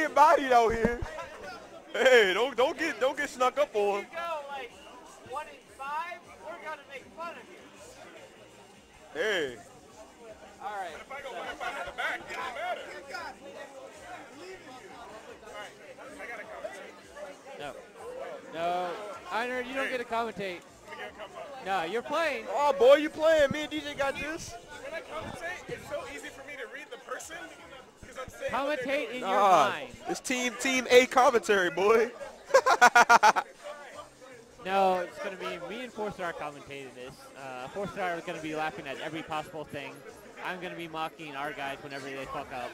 get bodied out here. Hey, don't don't get don't get snuck up on. go like one five, we're gonna make fun of you. Hey. All right. If I go one if I in the back, it doesn't matter. Alright, I gotta commentate. No. No. Einer, you don't get to commentate. Let me get a comment. No, you're playing. Oh boy, you playing? Me and DJ got this. When I commentate, it's so easy for me to read the person because I'm saying what they're Commentate in your mind. it's team team A commentary, boy. No, it's going to be me and Four Star commentating this. Uh, Four Star is going to be laughing at every possible thing. I'm going to be mocking our guys whenever they fuck up.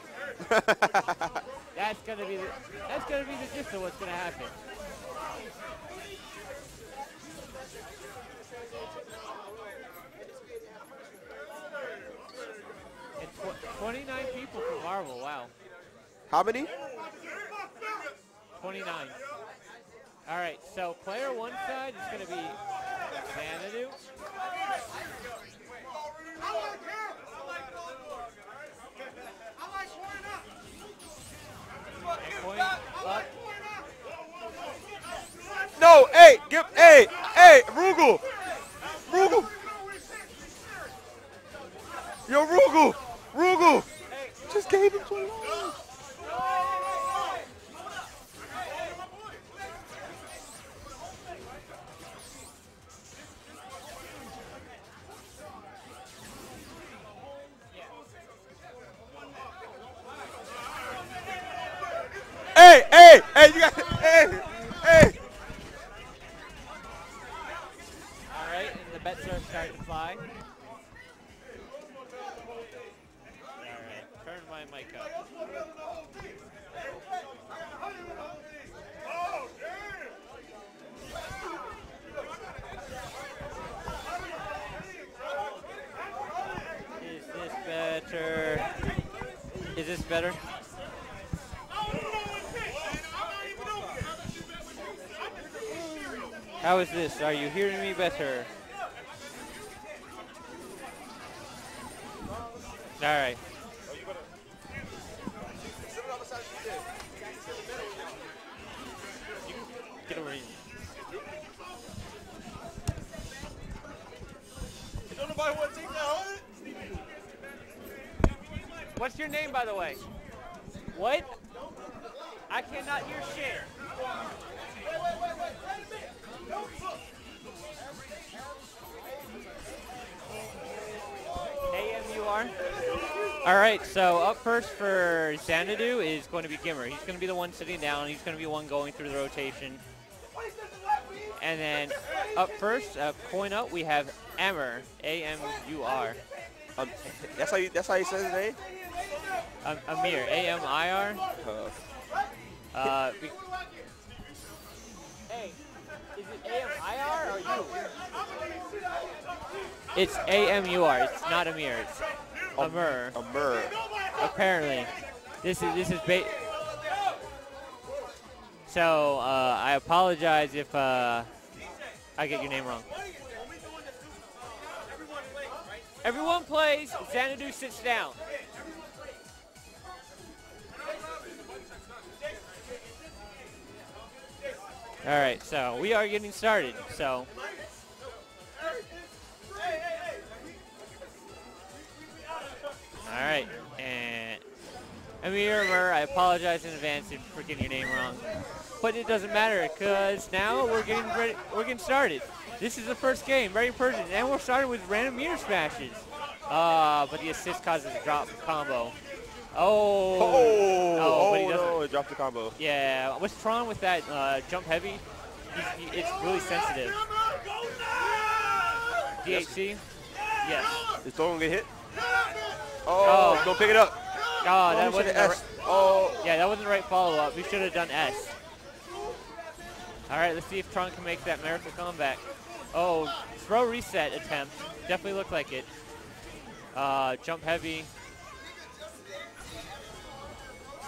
That's going to be the, that's going to be the gist of what's going to happen. 29 people from Marvel. Wow. How many? 29. All right, so player one side is going to be Xanadu. And Coin Luck. No, hey, give, hey, hey, Rugal, Rugal. Yo, Rugal, Rugal. Just gave him too long. Hey, hey, hey, you got, hey, hey. All right, and the bets are starting to fly. All right, turn my mic up. Is this better? Is this better? How is this? Are you hearing me better? All right. Get over here. Don't nobody want to take that home? What's your name, by the way? What? I cannot hear shit. AMUR. All right, so up first for Xanadu is going to be Gimmer. He's going to be the one sitting down. He's going to be the one going through the rotation. And then up first, uh, coin up, we have Amur, A-M-U-R. Um, that's how you. That's how you say his name. Um, Amir, A-M-I-R. Uh, Uh, we- hey, is it A-M-I-R or you? It's A-M-U-R. It's not Amir. It's Amir. Amur. Apparently, this is this is ba- So uh, I apologize if uh, I get your name wrong. Everyone plays. Xanadu sits down. All right, so we are getting started. So. All right, and Amir Amur, I apologize in advance for getting your name wrong, but it doesn't matter because now we're getting ready. We're getting started. This is the first game, very pertinent, and we're starting with random Meteor Smashes. Uh, but the assist causes a drop combo. Oh, Oh, oh, but he oh doesn't. no, it dropped the combo. Yeah, what's wrong with that uh, jump heavy? He's, he, it's really sensitive. DHC? Yes. Is Thor gonna get hit? Oh, Oh. don't pick it up. Oh, Oh, that wasn't the S. Oh, yeah, that wasn't the right follow-up. We should have done S. All right, let's see if Tron can make that miracle comeback. Oh, throw reset attempt. Definitely looked like it. Uh, jump heavy.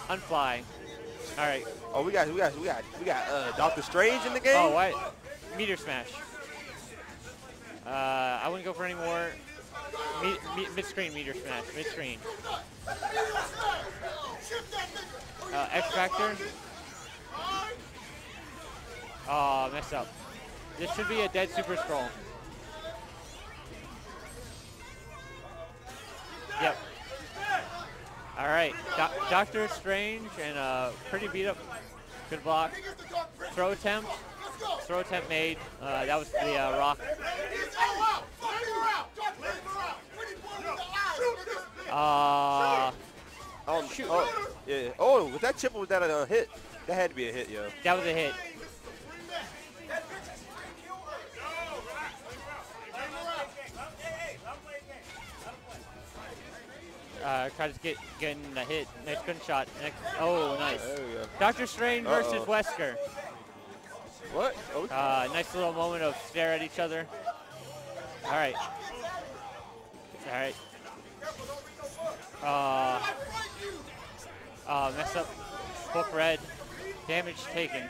Unfly. All right. oh, we got, we got, we got, we got uh, Doctor Strange in the game. Oh, what? Meteor Smash. Uh, I wouldn't go for any more. Me, me, mid-screen Meteor Smash. Mid-screen. Uh, X Factor. Oh, messed up. This should be a dead Super Skrull. Yep. All right, Doc Doctor Strange and uh, pretty beat up. Good block. Throw attempt. Throw attempt made. Uh, that was the uh, rock. Uh, Oh, oh, yeah. Oh, was that chip or was that a uh, hit? That had to be a hit, yo. that was a hit. Uh, tries to get getting a hit. Nice gunshot. Next, oh, nice. There we go. Doctor Strange versus Uh-oh. Wesker. What? Oh, Uh, nice little moment of stare at each other. All right. All right. Uh, uh, mess up. Book red. Damage taken.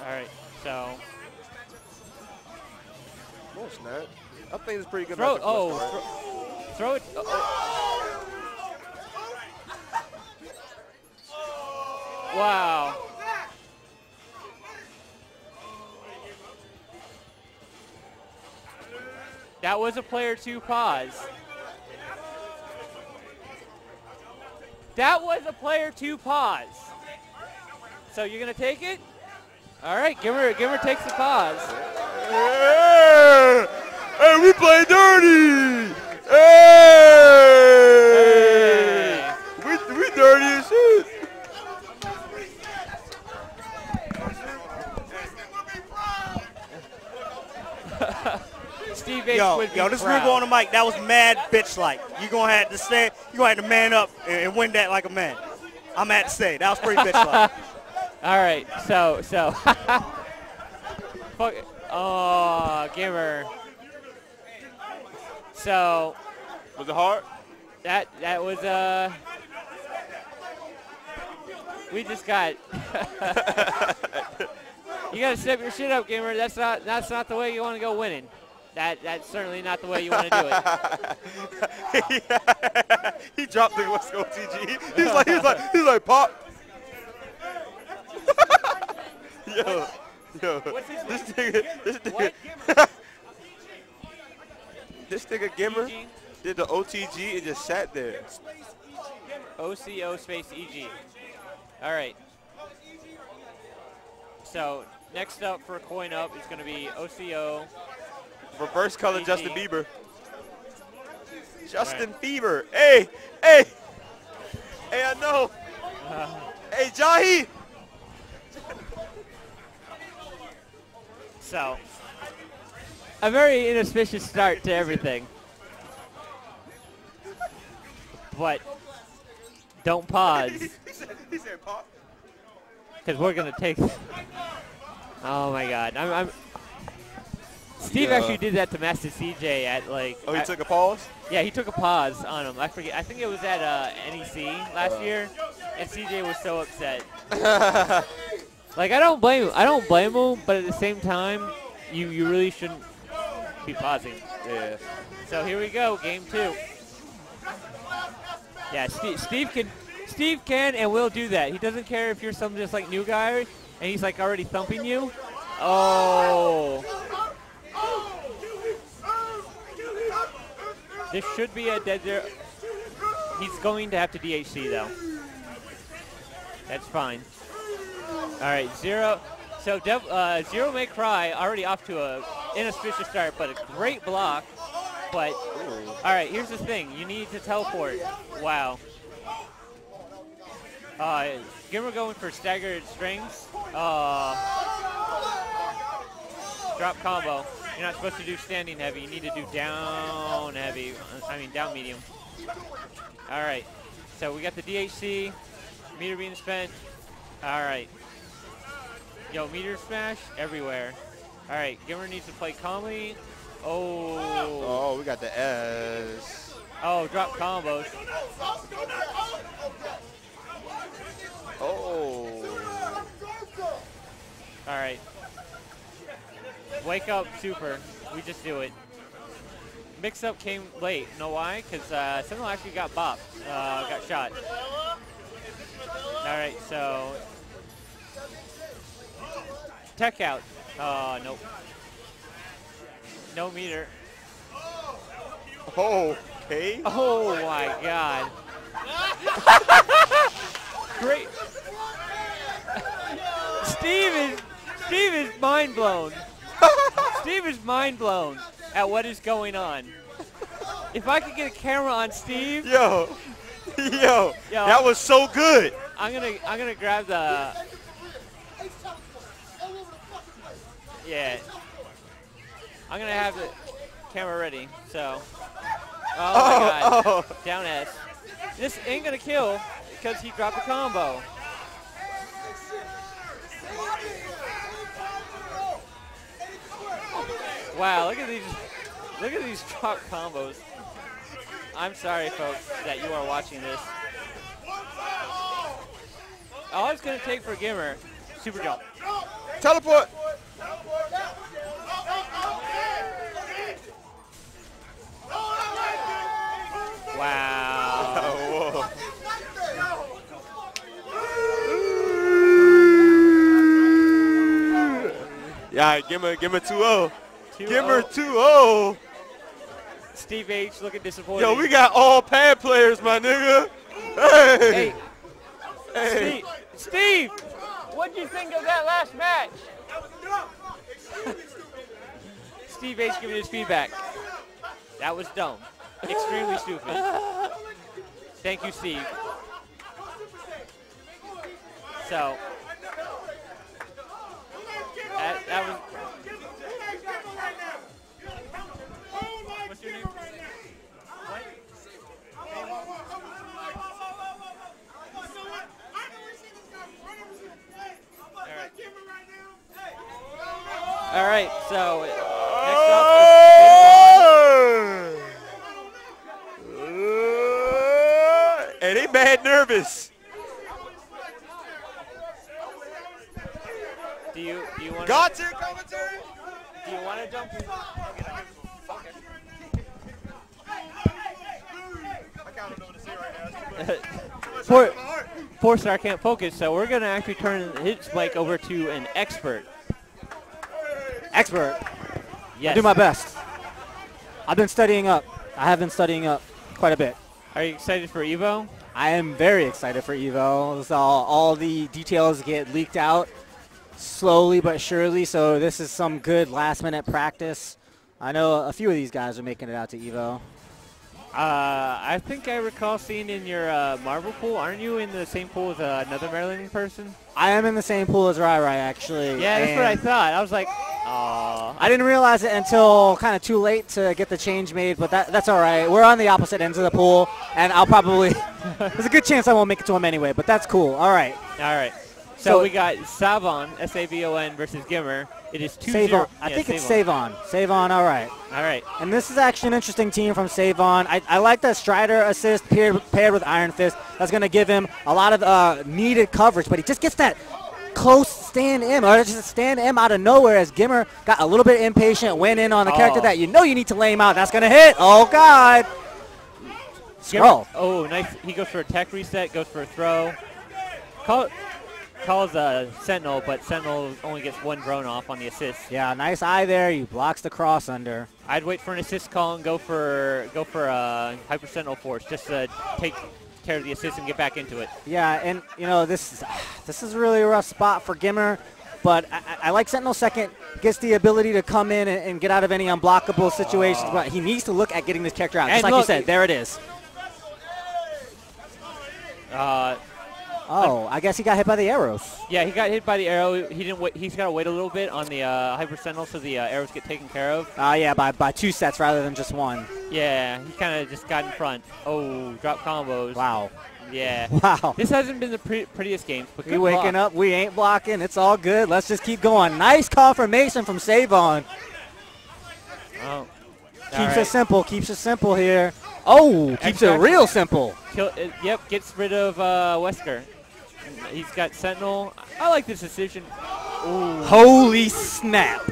All right. So oh snap. I think it's pretty good. for Oh? Throw, it. oh. Wow. That was a player two pause. That was a player two pause. So you're gonna take it? All right, Gimmer, Gimmer takes the pause. Hey, we play dirty. Hey, Hey. we we dirty as shit. Steve H Yo, would be yo, this proud. Rugo on the mic, that was mad bitch like. You gonna have to say, you gonna have to man up and, and win that like a man. I'm at to say, that was pretty bitch like. All right, so so. Fuck. Oh, Gimmer. So Was it hard? that that was uh. We just got. you gotta step your shit up, gamer. That's not that's not the way you want to go winning. That that's certainly not the way you want to do it. he dropped the West Coast TG. He's like, he's like, he's like, pop. yo, yo, What's his this nigga, this nigga, this nigga Gimmer did the OTG and just sat there. OCO space EG. All right. So next up for coin up is going to be OCO. Reverse color EG. Justin Bieber. Justin Bieber. Hey, hey, hey, I know. Uh-huh. hey, Jahi. So a very inauspicious start to everything. But don't pause he said, he because we're going to take. Oh my God! I'm. I'm Steve Yeah. actually did that to Master CJ at like. Oh, he I- took a pause. Yeah, he took a pause on him. I forget. I think it was at uh, NEC last Uh. year, and CJ was so upset. like I don't blame him. I don't blame him, but at the same time, you you really shouldn't be pausing. Yeah. So here we go, game two. Yeah, Steve, Steve can, Steve can and will do that. He doesn't care if you're some just like new guy and he's like already thumping you. Oh, this should be a dead zero. He's going to have to DHC though. That's fine. All right, zero. So Dev, uh, Zero May Cry already off to a inauspicious start, but a great block. But all right, here's the thing: you need to teleport. Wow. Uh, Gimmer going for staggered strings. Uh, drop combo. You're not supposed to do standing heavy. You need to do down heavy. I mean down medium. All right. So we got the DHC. Meter being spent. All right. Yo, Meteor Smash everywhere. All right, Gimmer needs to play calmly. Oh, Oh, we got the S. oh, drop combos. Oh. All right. Wake up, super. We just do it. Mix up came late. Know why? Because uh, Sentinel actually got bopped. Uh, got shot. All right, so tech out. Oh, nope. No meter. Oh, okay. Oh my God. Great. Steve is Steve is mind blown. Steve is mind blown at what is going on. If I could get a camera on Steve, Yo, yo, Yo. that was so good. I'm gonna I'm gonna grab the yeah. I'm gonna have the camera ready. So, oh, my oh, God, Oh, down S. This ain't gonna kill because he dropped a combo. Wow, look at these look at these drop combos. I'm sorry folks that you are watching this. All it's gonna take for Gimmer, super jump. oh. teleport. Wow. Yeah, give me, give me 2-0. Give her 2-0. 2-0. Steve H looking disappointed. Yo, we got all pad players, my nigga. Hey, Hey, hey. Steve, Steve, what'd you think of that last match? Steve H giving his feedback. That was dumb. Extremely stupid. Thank you, Steve. So, that, that was. All right, so next up Uh, and they bad nervous. do you do you want to Got your commentary? do you want to jump? Four, four star can't focus, so we're gonna actually turn his mic over to an expert. Expert. Yes. I do my best. I've been studying up. I have been studying up quite a bit. Are you excited for Evo? I am very excited for Evo. So all the details get leaked out slowly but surely. So this is some good last minute practice. I know a few of these guys are making it out to Evo. Uh, I think I recall seeing in your uh, Marvel pool. Aren't you in the same pool as uh, another Maryland person? I am in the same pool as Rai Rai actually. Yeah, that's what I thought. I was like, aw. I didn't realize it until kind of too late to get the change made, but that, that's all right. We're on the opposite ends of the pool, and I'll probably there's a good chance I won't make it to him anyway. But that's cool. All right. All right. So, So- we got Savon, S-A-V-O-N versus Gimmer. It is 2 Save 0. I yeah, think it's Savon. Save on. Save on. All right. All right. And this is actually an interesting team from Savon. I, I like that Strider assist paired, paired with Iron Fist. That's going to give him a lot of uh, needed coverage, but he just gets that close stand M or just stand M out of nowhere as Gimmer got a little bit impatient, went in on the character Oh. that you know you need to lay him out. That's going to hit. Oh, God. Scroll. Oh, nice. He goes for a tech reset, goes for a throw. Call, calls a Sentinel, but Sentinel only gets one drone off on the assist. Yeah, nice eye there. He blocks the cross under. I'd wait for an assist call and go for go for a Hyper Sentinel Force just to take of the assist and get back into it. Yeah, and you know this is this is really a rough spot for Gimmer, but I, I- like Sentinel second gets the ability to come in and, and get out of any unblockable situations, but he needs to look at getting this character out. Just And like look- you said, there it is. Uh, Oh, I guess he got hit by the arrows. yeah, he got hit by the arrow. He didn't. Wait, he's got to wait a little bit on the uh, Hyper Sentinel so the uh, arrows get taken care of. Uh, yeah, by, by two sets rather than just one. Yeah, he kind of just got in front. Oh, drop combos. Wow. Yeah. Wow. This hasn't been the pre- prettiest game, but We waking block. up, we ain't blocking. It's all good. Let's just keep going. Nice confirmation from Savon. Oh. Keeps All it simple. Keeps it simple here. Oh, keeps it real simple. Kill, uh, yep, gets rid of uh, Wesker. He's got Sentinel. I like this decision. Ooh. Holy snap.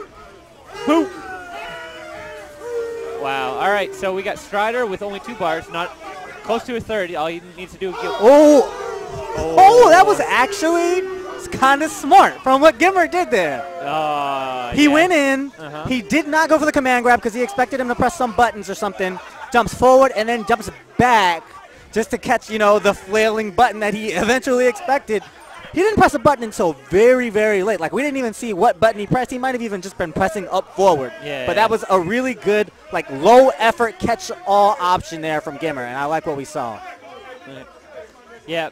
Boop. Wow. All right, so we got Strider with only two bars, not close to a third. All you need to do is get. Oh, Oh, that was actually kind of smart from what Gimmer did there. Uh, He yeah. went in. Uh-huh. He did not go for the command grab because he expected him to press some buttons or something. Jumps forward and then jumps back just to catch, you know, the flailing button that he eventually expected. He didn't press a button until very, very late. Like we didn't even see what button he pressed. He might have even just been pressing up forward. Yeah. But that was a really good, like low effort catch all option there from Gimmer, and I like what we saw. Yeah,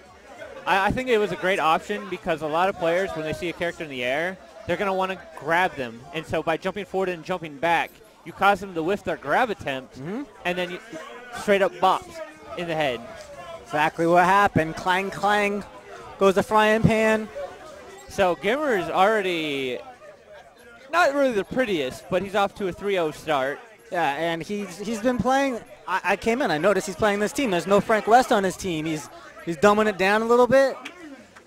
I, I think it was a great option because a lot of players, when they see a character in the air, they're going to want to grab them. And so by jumping forward and jumping back, you cause them to whiff their grab attempt, mm-hmm. and then you straight up bops in the head. Exactly what happened. Clang, clang goes the frying pan. So Gimmer is already not really the prettiest, but he's off to a 3-0 start. Yeah, and he's he's been playing. I, I came in. I noticed he's playing this team. There's no Frank West on his team. He's he's dumbing it down a little bit.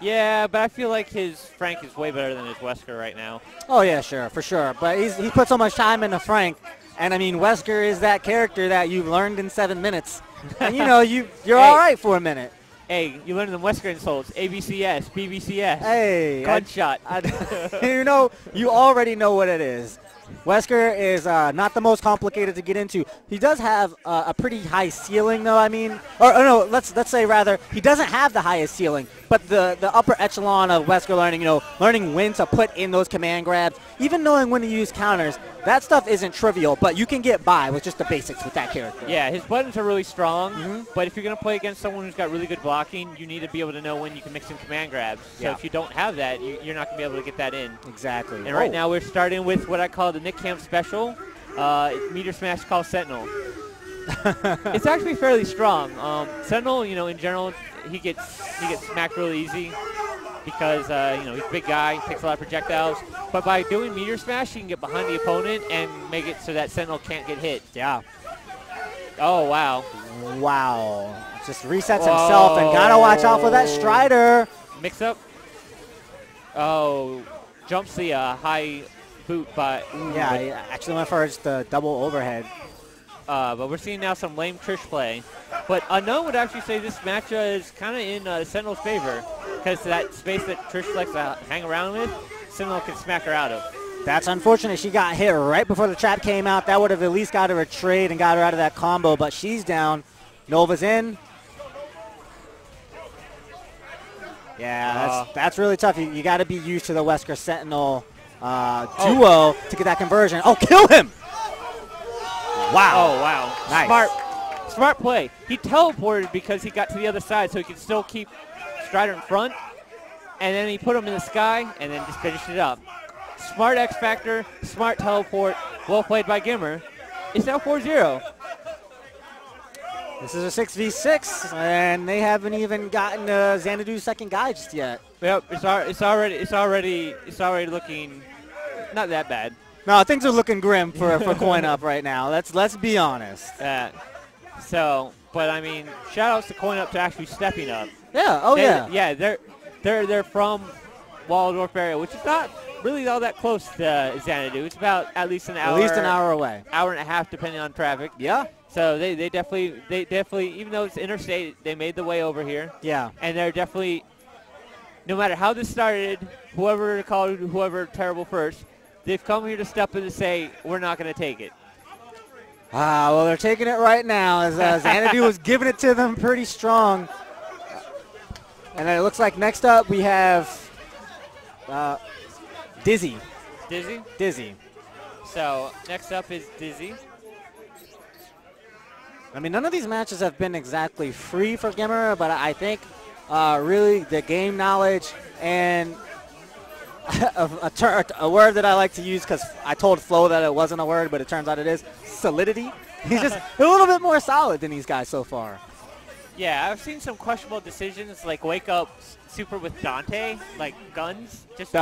Yeah, but I feel like his Frank is way better than his Wesker right now. Oh yeah, sure, for sure. But he's he put so much time into Frank, and I mean Wesker is that character that you've learned in seven minutes, and you know you you're Hey. all right for a minute. Hey, you learned them Wesker insults. ABCS, BBCS, Hey, I- gunshot. I- you know, you already know what it is. Wesker is uh, not the most complicated to get into. He does have uh, a pretty high ceiling, though. I mean, or, or no, let's let's say rather, he doesn't have the highest ceiling, but the the upper echelon of Wesker learning, you know, learning when to put in those command grabs, even knowing when to use counters. That stuff isn't trivial, but you can get by with just the basics with that character. Yeah, his buttons are really strong, Mm-hmm. but if you're going to play against someone who's got really good blocking, you need to be able to know when you can mix in command grabs. So Yeah. if you don't have that, you, you're not going to be able to get that in. Exactly. And right Oh. now we're starting with what I call the Nick Camp special, uh, Meteor Smash called Sentinel. it's actually fairly strong. Um, Sentinel, you know, in general, he gets he gets smacked really easy because uh, you know he's a big guy, takes a lot of projectiles. But by doing Meteor Smash, he can get behind the opponent and make it so that Sentinel can't get hit. yeah. Oh wow! Wow. Just resets himself and gotta watch out for that Strider. Mix up. Oh, jumps the uh, high boot, but Yeah, he actually went for just the double overhead. Uh, but we're seeing now some lame Trish play. But Unknown would actually say this match uh, is kind of in uh, Sentinel's favor because that space that Trish likes to hang around with, Sentinel can smack her out of. That's unfortunate. She got hit right before the trap came out. That would have at least got her a trade and got her out of that combo, but she's down. Nova's in. Yeah, that's, Uh. that's really tough. You, you got to be used to the Wesker Sentinel uh, Oh. duo to get that conversion. Oh, kill him! Wow. Oh, wow. Nice. Smart. Smart play. He teleported because he got to the other side so he could still keep Strider in front. And then he put him in the sky and then just finished it up. Smart X Factor, smart teleport, well played by Gimmer. It's now 4-0. This is a 6v6, and they haven't even gotten uh, Xanadu's second guy just yet. Yep, it's, it's already it's already it's already looking not that bad. No, things are looking grim for, for Coin Up right now. Let's let's be honest. Uh, so, but I mean, shout outs to Coin Up to actually stepping up. Yeah. Oh They- yeah. yeah. They're they're they're from Waldorf area, which is not really all that close to Xanadu. It's about at least an hour, At least an hour away. hour and a half, depending on traffic. Yeah. So they, they definitely they definitely even though it's interstate, they made the way over here, Yeah. and they're definitely no matter how this started, whoever called whoever terrible first, they've come here to step in and say we're not going to take it. Ah, well, they're taking it right now as uh, Xanadu was giving it to them pretty strong. And then it looks like next up we have uh, Dizzy. Dizzy. Dizzy. So next up is Dizzy. I mean, none of these matches have been exactly free for Gimmer, but I think uh, really the game knowledge and a, a, a word that I like to use because I told Flo that it wasn't a word, but it turns out it is solidity. He's just a little bit more solid than these guys so far. Yeah, I've seen some questionable decisions like wake up super with Dante, like guns, just Uh,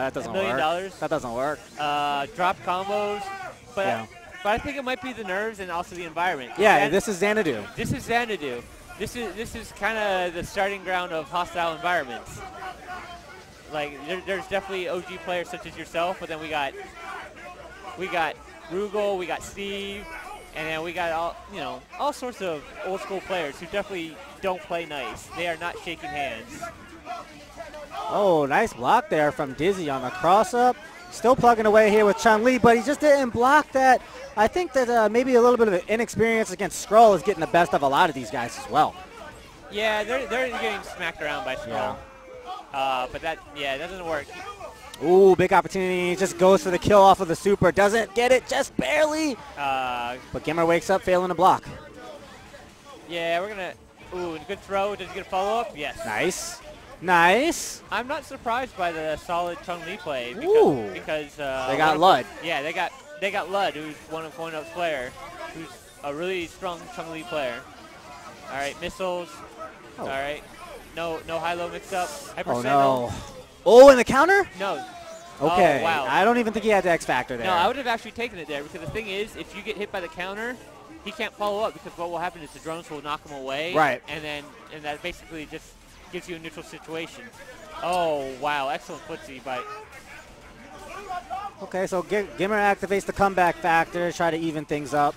that doesn't million work. dollars. That doesn't work. uh, drop combos. But Yeah. but I think it might be the nerves and also the environment. Yeah, Xan- this is Xanadu. this is Xanadu. This is this is kind of the starting ground of hostile environments. Like there, there's definitely OG players such as yourself, but then we got we got Rugal, we got Steve, and then we got all you know all sorts of old school players who definitely don't play nice. They are not shaking hands. Oh, nice block there from Dizzy on the cross up. Still plugging away here with Chun Li, but he just didn't block that. I think that uh, maybe a little bit of inexperience against Skrull is getting the best of a lot of these guys as well. Yeah, they're, they're getting smacked around by Skrull. Uh, but that, yeah, that doesn't work. Ooh, big opportunity. Just goes for the kill off of the super. Doesn't get it, just barely. Uh, But Gimmer wakes up, failing to block. yeah, we're gonna. Ooh, good throw. Does he get a follow up? Yes. Nice. Nice. I'm not surprised by the solid Chun Li play because, Ooh. because uh, They got one of- Lud. Yeah, they got they got Lud, who's one of Coin Up's player, who's a really strong Chun Li player. All right, missiles. Oh. All right, no no high low mix up. Hyper Oh, no. Oh, in the counter? No. Okay. Oh, wow. I don't even think he had the X Factor there. No, I would have actually taken it there because the thing is, if you get hit by the counter, he can't follow up because what will happen is the drones will knock him away. Right. And then and that basically just gives you a neutral situation. Oh wow, excellent footsie by Okay, so G- Gimmer activates the comeback factor, try to even things up.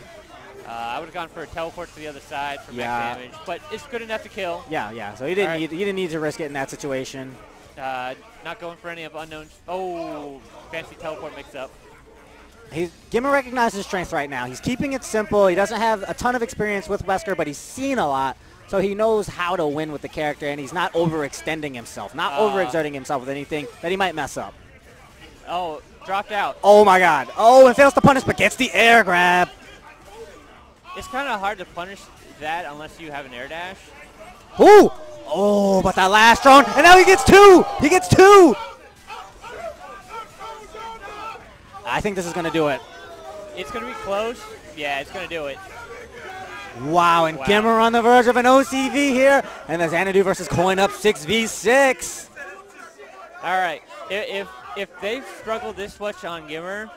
Uh, I would have gone for a teleport to the other side for Yeah. max damage, but it's good enough to kill. Yeah, yeah. So he didn't right. need he didn't need to risk it in that situation. Uh, not going for any of unknown. Oh, fancy teleport mix up. He's Gimmer recognizes his strength right now. He's keeping it simple. He doesn't have a ton of experience with Wesker, but he's seen a lot. So he knows how to win with the character, and he's not overextending himself, not Uh, overexerting himself with anything that he might mess up. Oh, dropped out. Oh my God! Oh, and fails to punish, but gets the air grab. It's kind of hard to punish that unless you have an air dash. Ooh! Oh, but that last drone, and now he gets two. He gets two. I think this is gonna do it. It's going to be close. Yeah, it's going to do it. Wow, and Wow. Gimmer on the verge of an OCV here, and the Xanadu versus Coin Up 6v6. All right. If if they've struggled this much on Gimmer,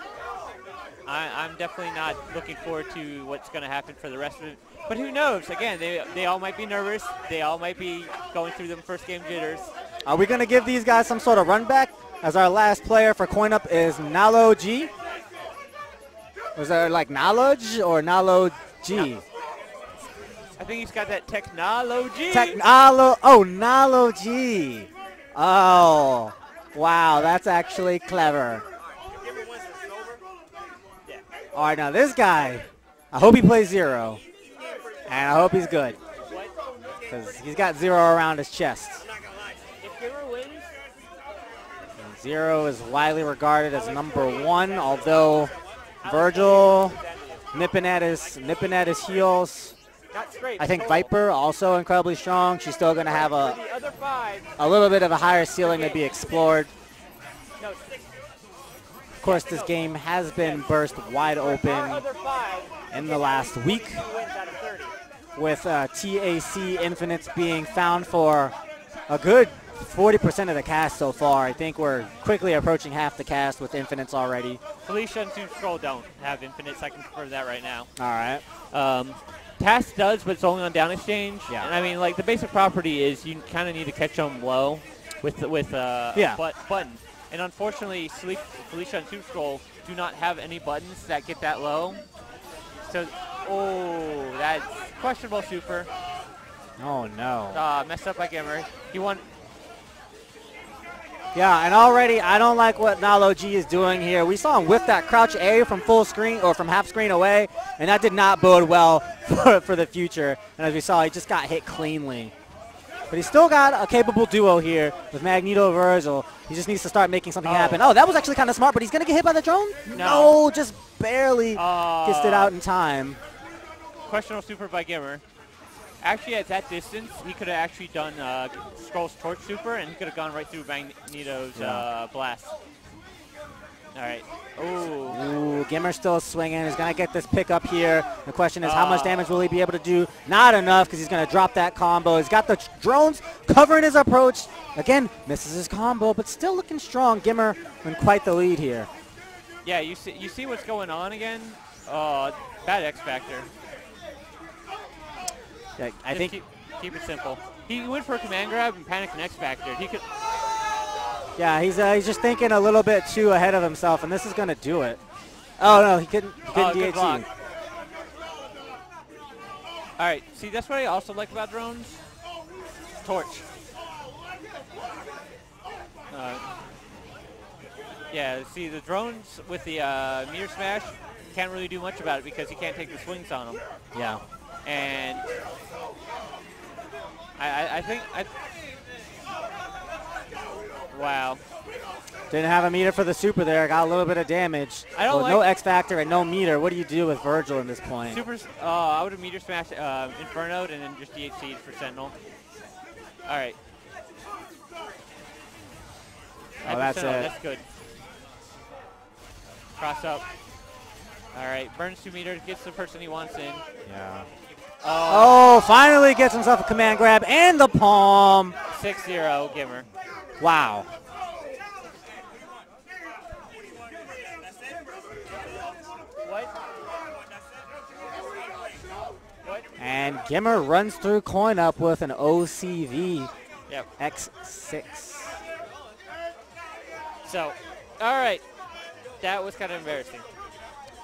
I, I'm definitely not looking forward to what's going to happen for the rest of it. But who knows? Again, they, they all might be nervous. They all might be going through them first game jitters. Are we gonna give these guys some sort of run back? As our last player for Coin Up is Nalo G. Was there like knowledge or Nalo G? I think he's got that technology. Technolo. Oh, Nalo G. Oh, wow, that's actually clever. All right, now this guy, I hope he plays zero, and I hope he's good, because he's got zero around his chest. wins, Zero is widely regarded as number one, although Virgil nipping at his nipping at his heels. I think. Viper also incredibly strong. She's still going to have a, a little bit of a higher ceiling to be explored. No, six. Of course, this game has been burst wide open in the last week, wins out of 30. with uh, TAC Infinites being found for a good 40% of the cast so far. I think we're quickly approaching half the cast with Infinites already. Felicia and Two Scroll don't have infinites. I can confirm that right now. All right. Um, TAS does, but it's only on down exchange. Yeah. And I mean, like the basic property is you kind of need to catch them low with with uh, Yeah. but buttons. And unfortunately, Felicia and Two Scroll do not have any buttons that get that low. So, oh, that's questionable super. Oh, no. Uh, messed up by Gimmer. He won. Yeah, and already I don't like what Nalo G is doing here. We saw him whip that crouch A from full screen or from half screen away, and that did not bode well for, for the future. And as we saw, he just got hit cleanly. But he's still got a capable duo here with Magneto Virgil. He just needs to start making something Oh. happen. Oh, that was actually kind of smart, but he's going to get hit by the drone? No. just barely Uh, gets it out in time. questionable super by Gimmer. Actually, at that distance, he could have actually done uh, Skrull's Torch Super, and he could have gone right through Magneto's Yeah. uh, blast. All right. Ooh. Ooh, Gimmer's still swinging. He's going to get this pick up here. The question is, how much Ah. damage will he be able to do? Not enough because he's going to drop that combo. He's got the drones covering his approach. Again, misses his combo, but still looking strong. Gimmer in quite the lead here. Yeah, you see, you see what's going on again? Oh, bad X Factor. Yeah, I Just think keep, keep it simple. He went for a command grab and panicked an X Factor. He could. Yeah, he's uh, he's just thinking a little bit too ahead of himself, and this is gonna do it. Oh no, he couldn't. He Oh, couldn't good DHC. All right. See, that's what I also like about drones. torch. Uh, yeah, see, the drones with the uh, Meteor Smash can't really do much about it because he can't take the swings on them. Yeah. And I, I, I think I. Wow. Didn't have a meter for the super there. Got a little bit of damage. I don't With no X Factor and no meter. What do you do with Virgil in this point? Super. Uh, I would have Meteor Smash uh, and then just DHC'd for Sentinel. All right. Oh, that's Sentinel, it. That's good. Cross up. All right. Burns two meters. Gets the person he wants in. Yeah. Oh, Oh, finally gets himself a command grab and the palm. 6-0 Gimmer. Wow. And Gimmer runs through coin up with an OCV Yep. X6. So, all right. That was kind of embarrassing.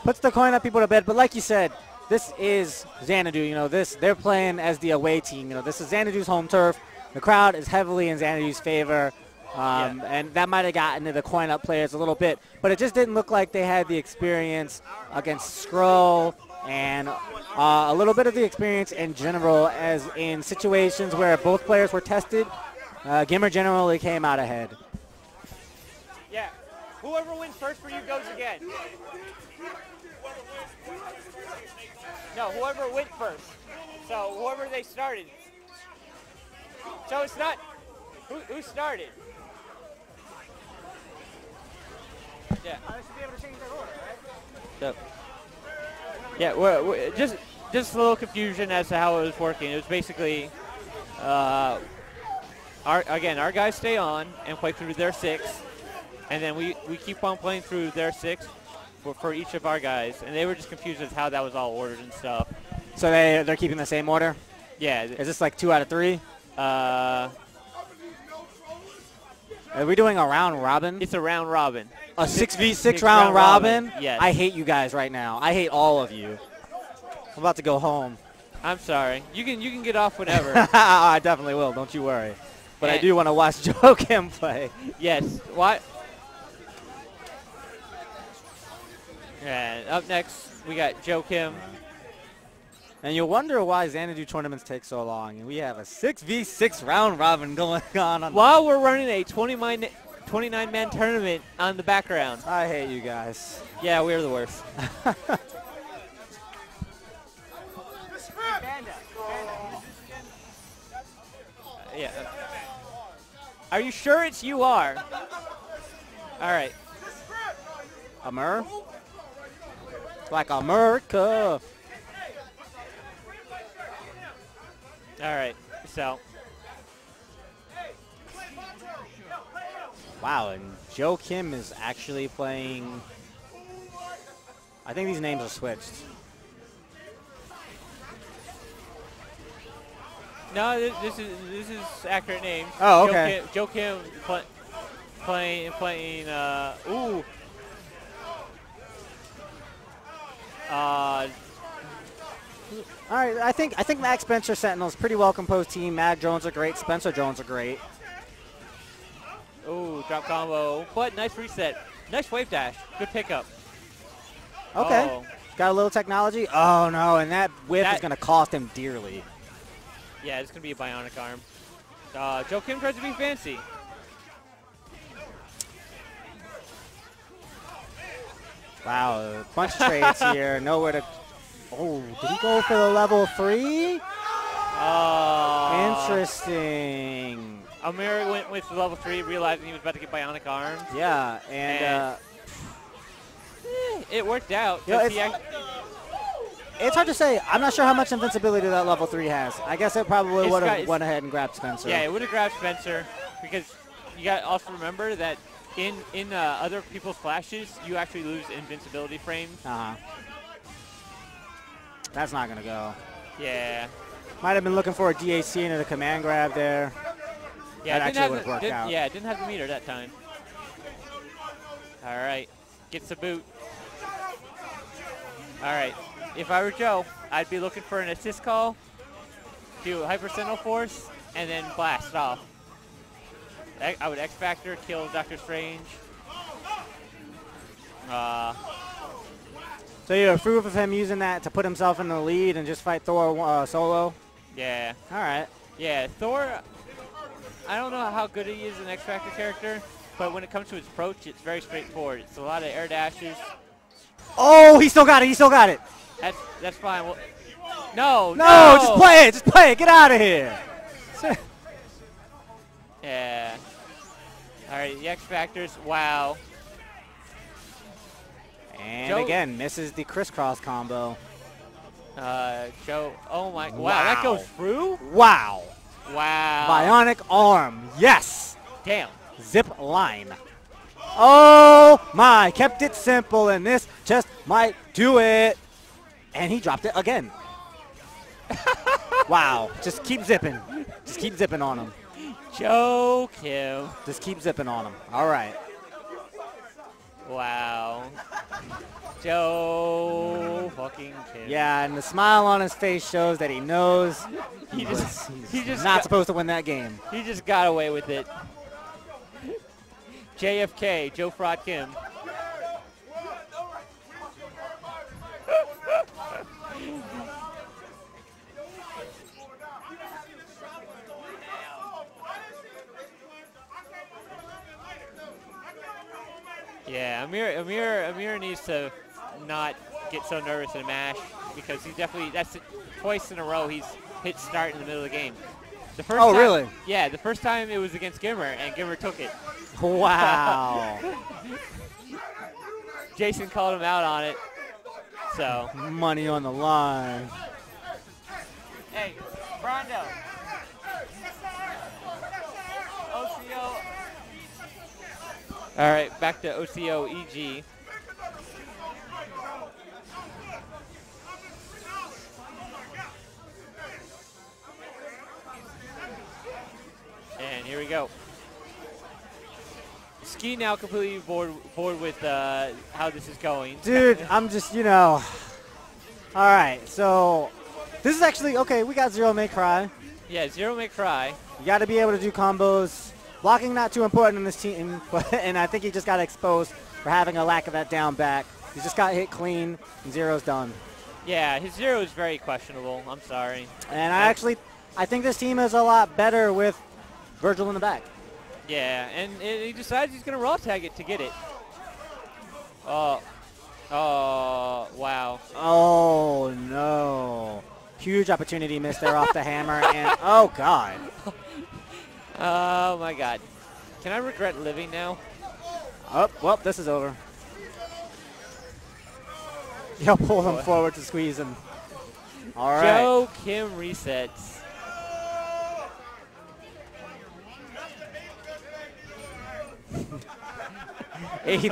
Puts the coin up people to bed, but like you said, this is Xanadu. You know, this they're playing as the away team. You know, this is Xanadu's home turf. The crowd is heavily in Xanadu's favor. Um, And that might have gotten to the coin up players a little bit, but it just didn't look like they had the experience against Skrull and uh, a little bit of the experience in general as in situations where both players were tested. Uh, Gimmer generally came out ahead. Yeah. Whoever wins first for you goes again. No, whoever went first. So whoever they started. So it's not who, who started. Yeah. i should be able So, yeah, we're, we're- just just a little confusion as to how it was working. It was basically, uh, our again, our guys stay on and play through their six, and then we, we keep on playing through their six for, for each of our guys, and they were just confused as how that was all ordered and stuff. So they, they're keeping the same order? Yeah, Is this like two out of three? Uh, Are we doing a round robin? it's a round robin. A six v six six round round robin, robin? yes. I hate you guys right now. I hate all of you. I'm about to go home. I'm sorry. You can you can get off whenever. I definitely will. Don't you worry. But I do want to watch Joe Kim play. yes. What? And up next we got Joe Kim. And you'll wonder why Xanadu tournaments take so long. And we have a six v six round robin going on. on While we're running a 20 man, 29 man tournament on the background. I hate you guys. Yeah, we're the worst. yeah. Are you sure it's you are? All right. Amer? Like America. All right. So, Wow, and Joe Kim is actually playing. I think these names are switched. no, this, this is this is accurate names. Oh, Joe okay. Kim, Joe Kim play, playing playing uh ooh. Uh, All right, I think I think Max Spencer Sentinel's pretty well composed team. Mag drones are great. Spencer drones are great. Oh, drop combo, but nice reset. Nice wave dash. Good pickup. Okay, Oh, got a little technology. Oh no, and that whip is going to cost him dearly. yeah, it's gonna be a bionic arm. Uh, Joe Kim tries to be fancy. Wow, a bunch of trades here. Nowhere to. Oh, did he go for the level three? Oh, Interesting. Amir went with level three, realizing he was about to get bionic arms. Yeah, and. And- Uh, It worked out. 'cause he it's- It's hard to say. I'm not sure how much invincibility that level three has. I guess it probably would have went ahead and grabbed Spencer. yeah, it would have grabbed Spencer because you got to also remember that in in uh, other people's flashes, you actually lose invincibility frames. Uh huh. That's not gonna go. Yeah. Might have been looking for a DAC into the command grab there. Yeah, That didn't actually have would've the- worked didn't- out. Yeah, it didn't have the meter that time. All right, gets the boot. All right, if I were Joe, I'd be looking for an assist call to Hyper Sentinel Force and then blast off. I I would X Factor kill Doctor Strange. Uh, So you approve of him using that to put himself in the lead and just fight Thor uh, solo? yeah, All right. yeah. Thor. I don't know how good he is an X Factor character, but when it comes to his approach, it's very straightforward. It's a lot of air dashes. Oh, he still got it. He still got it. That's that's fine. Well, no, No, just play it. Just play it. Get out of here. Yeah. All right, the X Factors. Wow. And Joe- again, misses the crisscross combo. Uh, Joe. Oh my. Wow, that goes through. Wow. Wow. Bionic arm. Yes. Damn. Zip line. Oh my, kept it simple and this just might do it. And he dropped it again. wow, just keep zipping. Just keep zipping on him. Joe Kim. Just keep zipping on him. All right. Wow. Joe fucking Kim. Yeah, and the smile on his face shows that he knows He he just was he just not got, supposed to win that game. he just got away with it. JFK, Joe Fraud Yeah, Amir, Amir, Amir needs to not get so nervous in Mash because he definitely that's twice in a row he's hit start in the middle of the game. The first Oh, time- really? Yeah, the first time it was against GimR and GimR took it. Wow. Jason called him out on it. So, Money on the line. hey, Brondo. All right, back to OCO EG. And here we go. Ski now completely bored bored with uh, how this is going. Dude, I'm just, you know. All right, so this is actually, okay, we got Zero May Cry. yeah, Zero May Cry. You got to be able to do combos. Blocking not too important in this team, but, and I think he just got exposed for having a lack of that down back. He just got hit clean, and Zero's done. Yeah, his Zero is very questionable. I'm sorry. And I actually, I think this team is a lot better with Vergil in the back. Yeah, and it, he decides he's going to raw tag it to get it. Oh, oh, wow. Oh no. Huge opportunity missed there off the hammer, and oh god. Oh my God. Can I regret living now? Oh, well, this is over. You'll pull him forward to squeeze him. All right. Joe Kim resets. Eighth,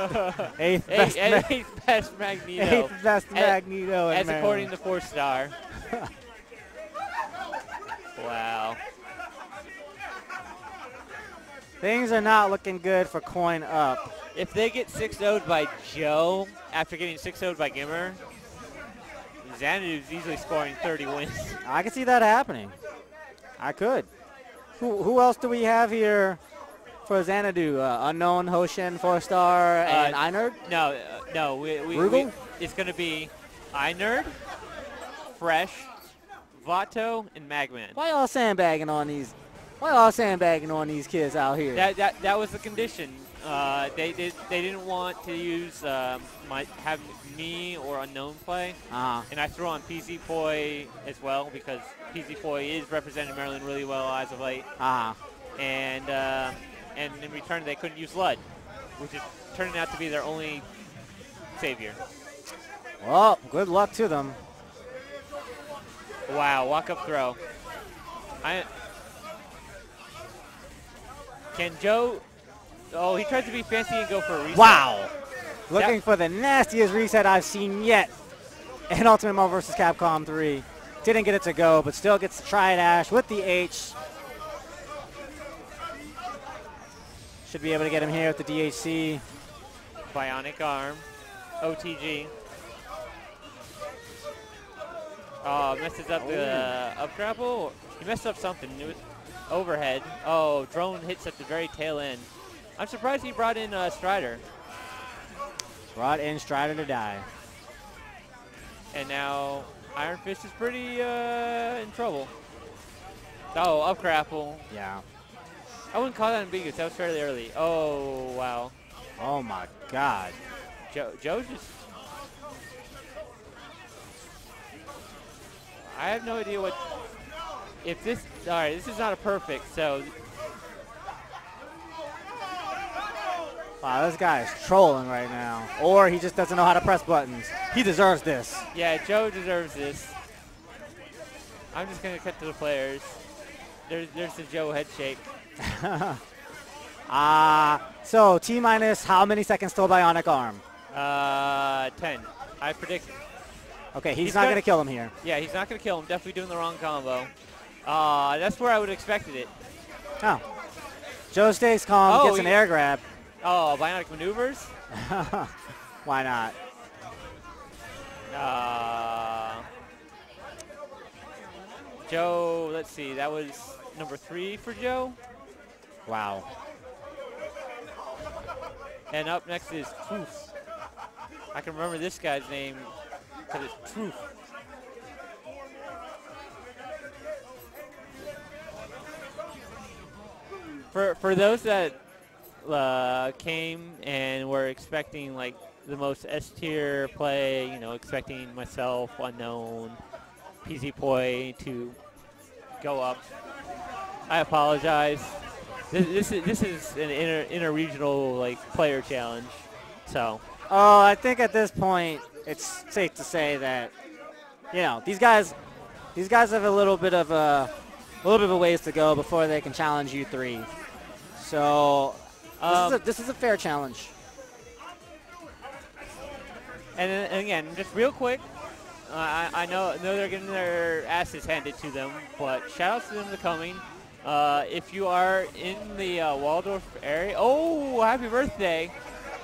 eighth Eighth, best, eighth best Magneto. eighth best Magneto. in As according to Four Star. Things are not looking good for Coin Up. If they get 6 0'd by Joe after getting 6 0'd by GimR, Xanadu's easily scoring 30 wins. I can see that happening. I could. Who, who else do we have here for Xanadu? Uh, unknown, Hoshin, four star, and Uh, Einerd? No, uh, no, we, we, we it's going to be iNerd, Fresh, Vato, and Magman. Why y'all sandbagging on these? Why y'all sandbagging on these kids out here? That, that that was the condition. Uh, they did they didn't want to use um, my have me or unknown play, uh-huh. and I threw on PZ Poi as well because PZ Poi is representing Maryland really well as of late, Uh-huh. and uh, and in return they couldn't use Lud, which is turning out to be their only savior. Well, good luck to them. Wow, walk up throw. I can Joe. Oh, he tries to be fancy and go for a reset. Wow. Looking That- for the nastiest reset I've seen yet in Ultimate Marvel vs. Capcom 3. Didn't get it to go, but still gets to try it, Ash with the H. Should be able to get him here with the DHC. Bionic arm. OTG. Oh, messes up the uh, up grapple. He messed up something. Overhead. Oh, drone hits at the very tail end. I'm surprised he brought in uh, Strider. Brought in Strider to die. And now Iron Fist is pretty uh, in trouble. Oh, up grapple. Yeah. I wouldn't call that ambiguous. That was fairly early. Oh, wow. Oh my God. Joe, Joe just. I have no idea what. If this. All right, this is not a perfect, so. Wow, this guy is trolling right now. Or he just doesn't know how to press buttons. He deserves this. Yeah, Joe deserves this. I'm just going to cut to the players. There's, there's the Joe head shake. Ah, so T minus how many seconds till Bionic Arm? Uh, 10. I predict. Okay, he's, He's not going to kill him here. Yeah, he's not going to kill him. Definitely doing the wrong combo. Uh, that's where I would have expected it. Oh. Joe stays calm, Oh, gets an air grab. Oh, bionic maneuvers? Why not? Uh, Joe, let's see, that was number three for Joe. Wow. And up next is Truth. I can remember this guy's name because it's Truth. For, for those that uh, came and were expecting like the most S tier play, you know, expecting myself, unknown, PZ Poi to go up. I apologize. This, this is this is an inter inter-regional like player challenge, so Oh, I think at this point it's safe to say that you know these guys, these guys have a little bit of a, a little bit of a ways to go before they can challenge you three. So this, Um, is a, this is a fair challenge. and, then- and again, just real quick, uh, I, I know know they're getting their asses handed to them, but shout out to them for coming. Uh, if you are in the uh, Waldorf area, oh, happy birthday!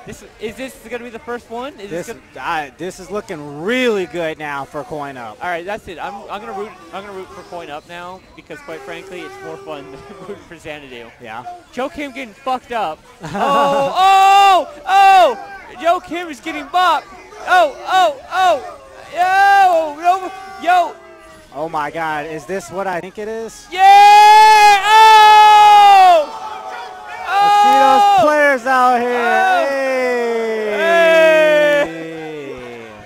This is this going to be the first one? Is This gonna, I, this is looking really good now for coin up. All right, that's it. I'm, I'm gonna root. I'm gonna root for coin up now because, quite frankly, it's more fun than rooting for Xanadu. Yeah. Joe Kim getting fucked up. oh, oh, oh! Joe Kim is getting bopped. Oh, oh, oh! Yo, no, yo, Oh my God, is this what I think it is? yeah! Oh! See those Oh! players out here. Hey!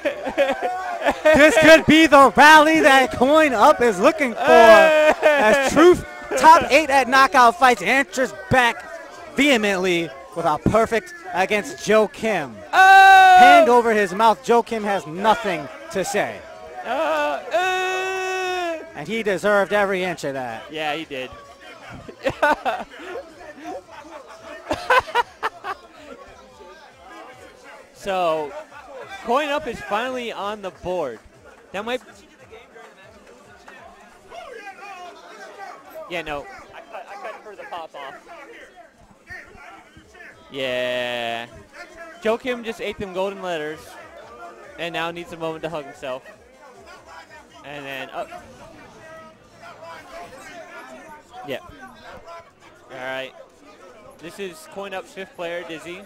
Hey. this could be the rally that Coin Up is looking for. As Truth top eight at knockout fights enters back vehemently with a perfect against Joe Kim. Oh! Hand over his mouth, Joe Kim has nothing to say. Uh, uh. And he deserved every inch of that. Yeah, he did. so, coin up is finally on the board. That might. Yeah, no. I cut, I cut for the pop off. Yeah. Joe Kim just ate them golden letters, and now needs a moment to hug himself. And then up. Yeah. All right. This is coin up fifth player Dizzy.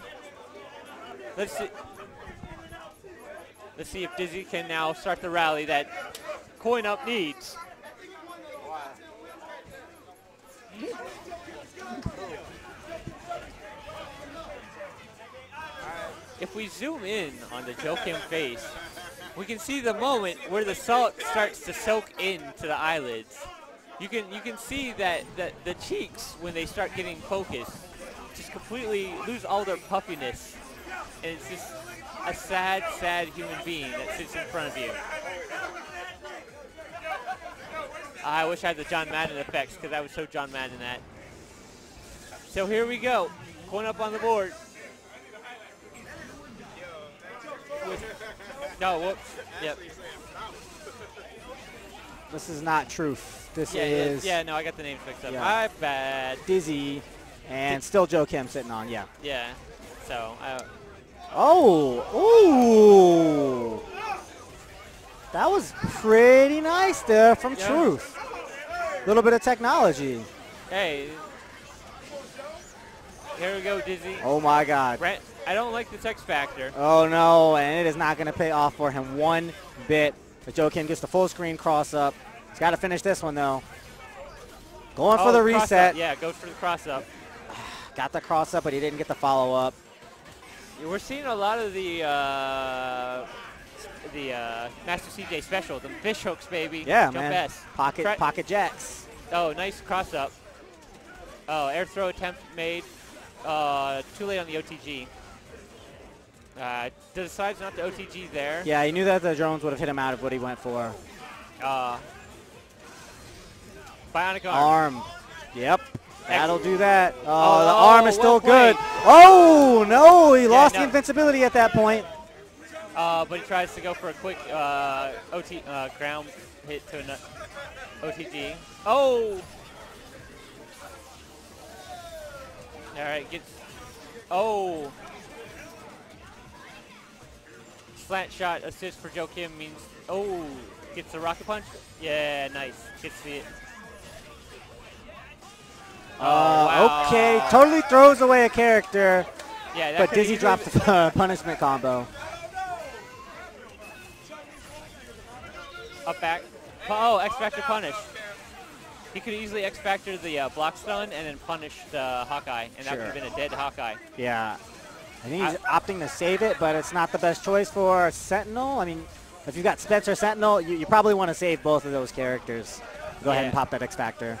Let's see. Let's see if Dizzy can now start the rally that coin up needs. If we zoom in on the Joe face, we can see the moment where the salt starts to soak into the eyelids. You can you can see that, that the cheeks when they start getting focused just completely lose all their puffiness, it's just a sad, sad human being that sits in front of you. I wish I had the John Madden effects because I was so John Madden that. So here we go, going up on the board. With, no, whoops. Yep. This is not Truth. This Yeah, yeah, is yeah, no, I got the names mixed up. Yeah. My bad. Dizzy and still Joe Kim sitting on. Yeah. Yeah. So, uh, Oh, ooh. That was pretty nice there from Yeah. Truth. A little bit of technology. Hey. Here we go, Dizzy. Oh my God. Brent, I don't like the X Factor. Oh no, and it is not going to pay off for him one bit. But Joe Kim gets the full screen cross up. He's got to finish this one though. Going for Oh, the reset. up. Yeah, goes for the cross up. Got the cross up, but he didn't get the follow up. We're seeing a lot of the uh, the uh, Master CJ special, the fish hooks, baby. Yeah, Jump man. S. Pocket Try- pocket jacks. Oh, nice cross up. Oh, air throw attempt made. Uh, too late on the OTG. Uh, decides not to OTG there. Yeah, he knew that the drones would have hit him out of what he went for. Uh, bionic arm. Arm. Yep. That'll do that. Oh, Oh, the oh, arm is still good. Oh, no. He lost no. the invincibility at that point. Uh, but he tries to go for a quick uh, OT uh, ground hit to an OTG. Oh! All right, gets. Oh! Slant shot assist for Joe Kim means. Oh! Gets the rocket punch. Yeah, nice. Gets the. Oh, Uh, wow. Okay, totally throws away a character, Yeah, that but Dizzy dropped the uh, punishment combo. Up back. Oh, X Factor punish. He could easily X Factor the uh, block stun and then punish the Hawkeye, and that would have been a dead Hawkeye. Yeah. I think he's opting to save it, but it's not the best choice for Sentinel. I mean, if you've got Spencer Sentinel, you, you probably want to save both of those characters. Go ahead and pop that X Factor.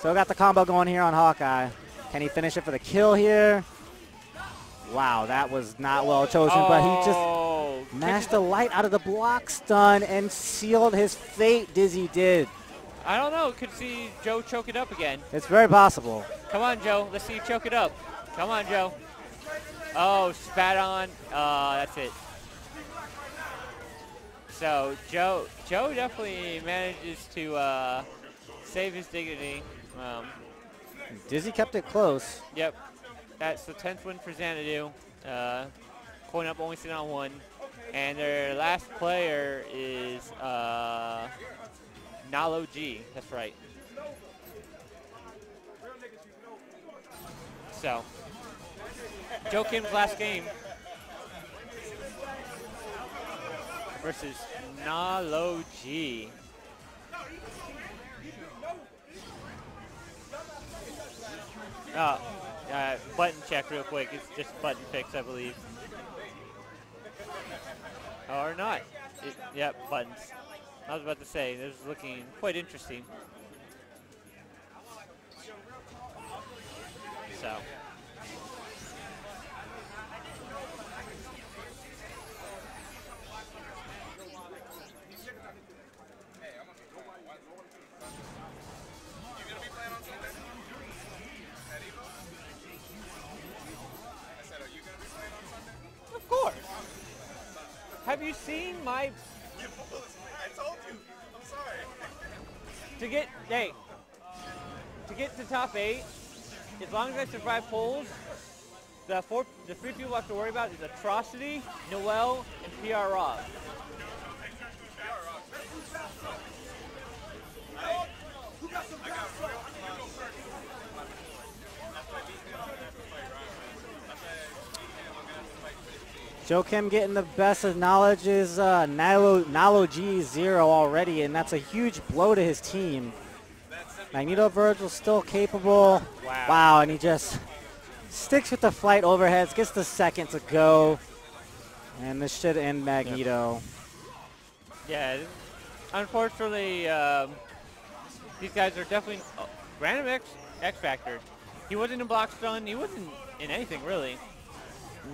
So got the combo going here on Hawkeye. Can he finish it for the kill here? Wow, that was not well chosen, but he just Oh, mashed the light out of the block stun and sealed his fate, Dizzy did. I don't know. Could see Joe choke it up again. It's very possible. Come on, Joe. Let's see you choke it up. Come on, Joe. Oh, spat on. Uh, that's it. So Joe, Joe definitely manages to uh, save his dignity. Um, Dizzy kept it close. Yep. That's the 10th win for Xanadu. Uh, coin up only sitting on one. And their last player is uh, Nalo G. That's right. So, Joe Kim's last game versus Nalo G. Oh, uh, button check real quick. It's just button fix, I believe. Or not. It, yep, buttons. I was about to say, this is looking quite interesting. You seen my I told you. I'm sorry. to get hey to get to top eight? As long as I survive polls, the four the three people I have to worry about is Atrocity, Noel, and PR Rob. Joe Kim getting the best of knowledge is uh, Nalo, Nalo G zero already, and that's a huge blow to his team. Magneto Vergil still capable. Wow. Wow, and he just sticks with the flight overheads, gets the second to go. And this should end Magneto. Yeah, unfortunately, um, these guys are definitely oh, random X X Factor. He wasn't in block stun. He wasn't in anything really.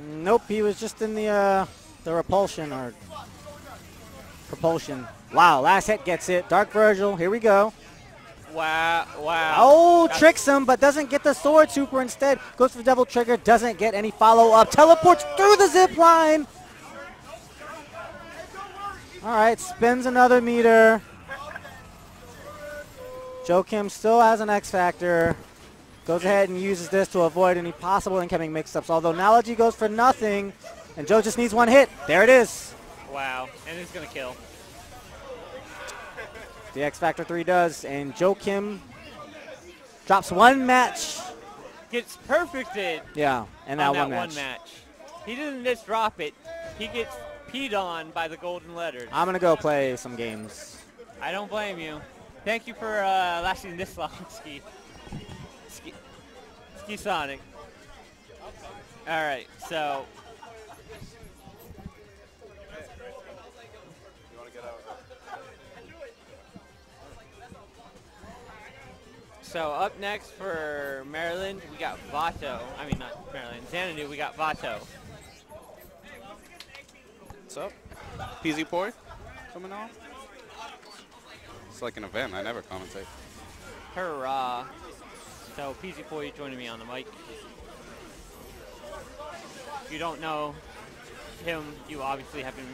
Nope, he was just in the uh, the repulsion or propulsion. Wow, last hit gets it. Dark Vergil, here we go. Wow! Wow! Oh, That's- tricks him, but doesn't get the sword super instead. Goes for the Devil Trigger, doesn't get any follow up. Teleports through the zip line. All right, spins another meter. Joe Kim still has an X Factor. Goes ahead and uses this to avoid any possible incoming mix-ups. Although Analogy goes for nothing, and Joe just needs one hit. There it is. Wow! And he's gonna kill. The X Factor 3 does, and Joe Kim drops one match. Gets perfected Yeah, and on that, that one match. match. He didn't just drop it. He gets peed on by the golden letters. I'm gonna go play some games. I don't blame you. Thank you for uh, lasting this long. Ski, Ski Sonic. All right, so So up next for Maryland, we got Vato. I mean, not Maryland. Xanadu, we got Vato. What's up? PZ Poi coming on? It's like an event. I never commentate. Hurrah. So PZ4, you joining me on the mic. If you don't know him, you obviously haven't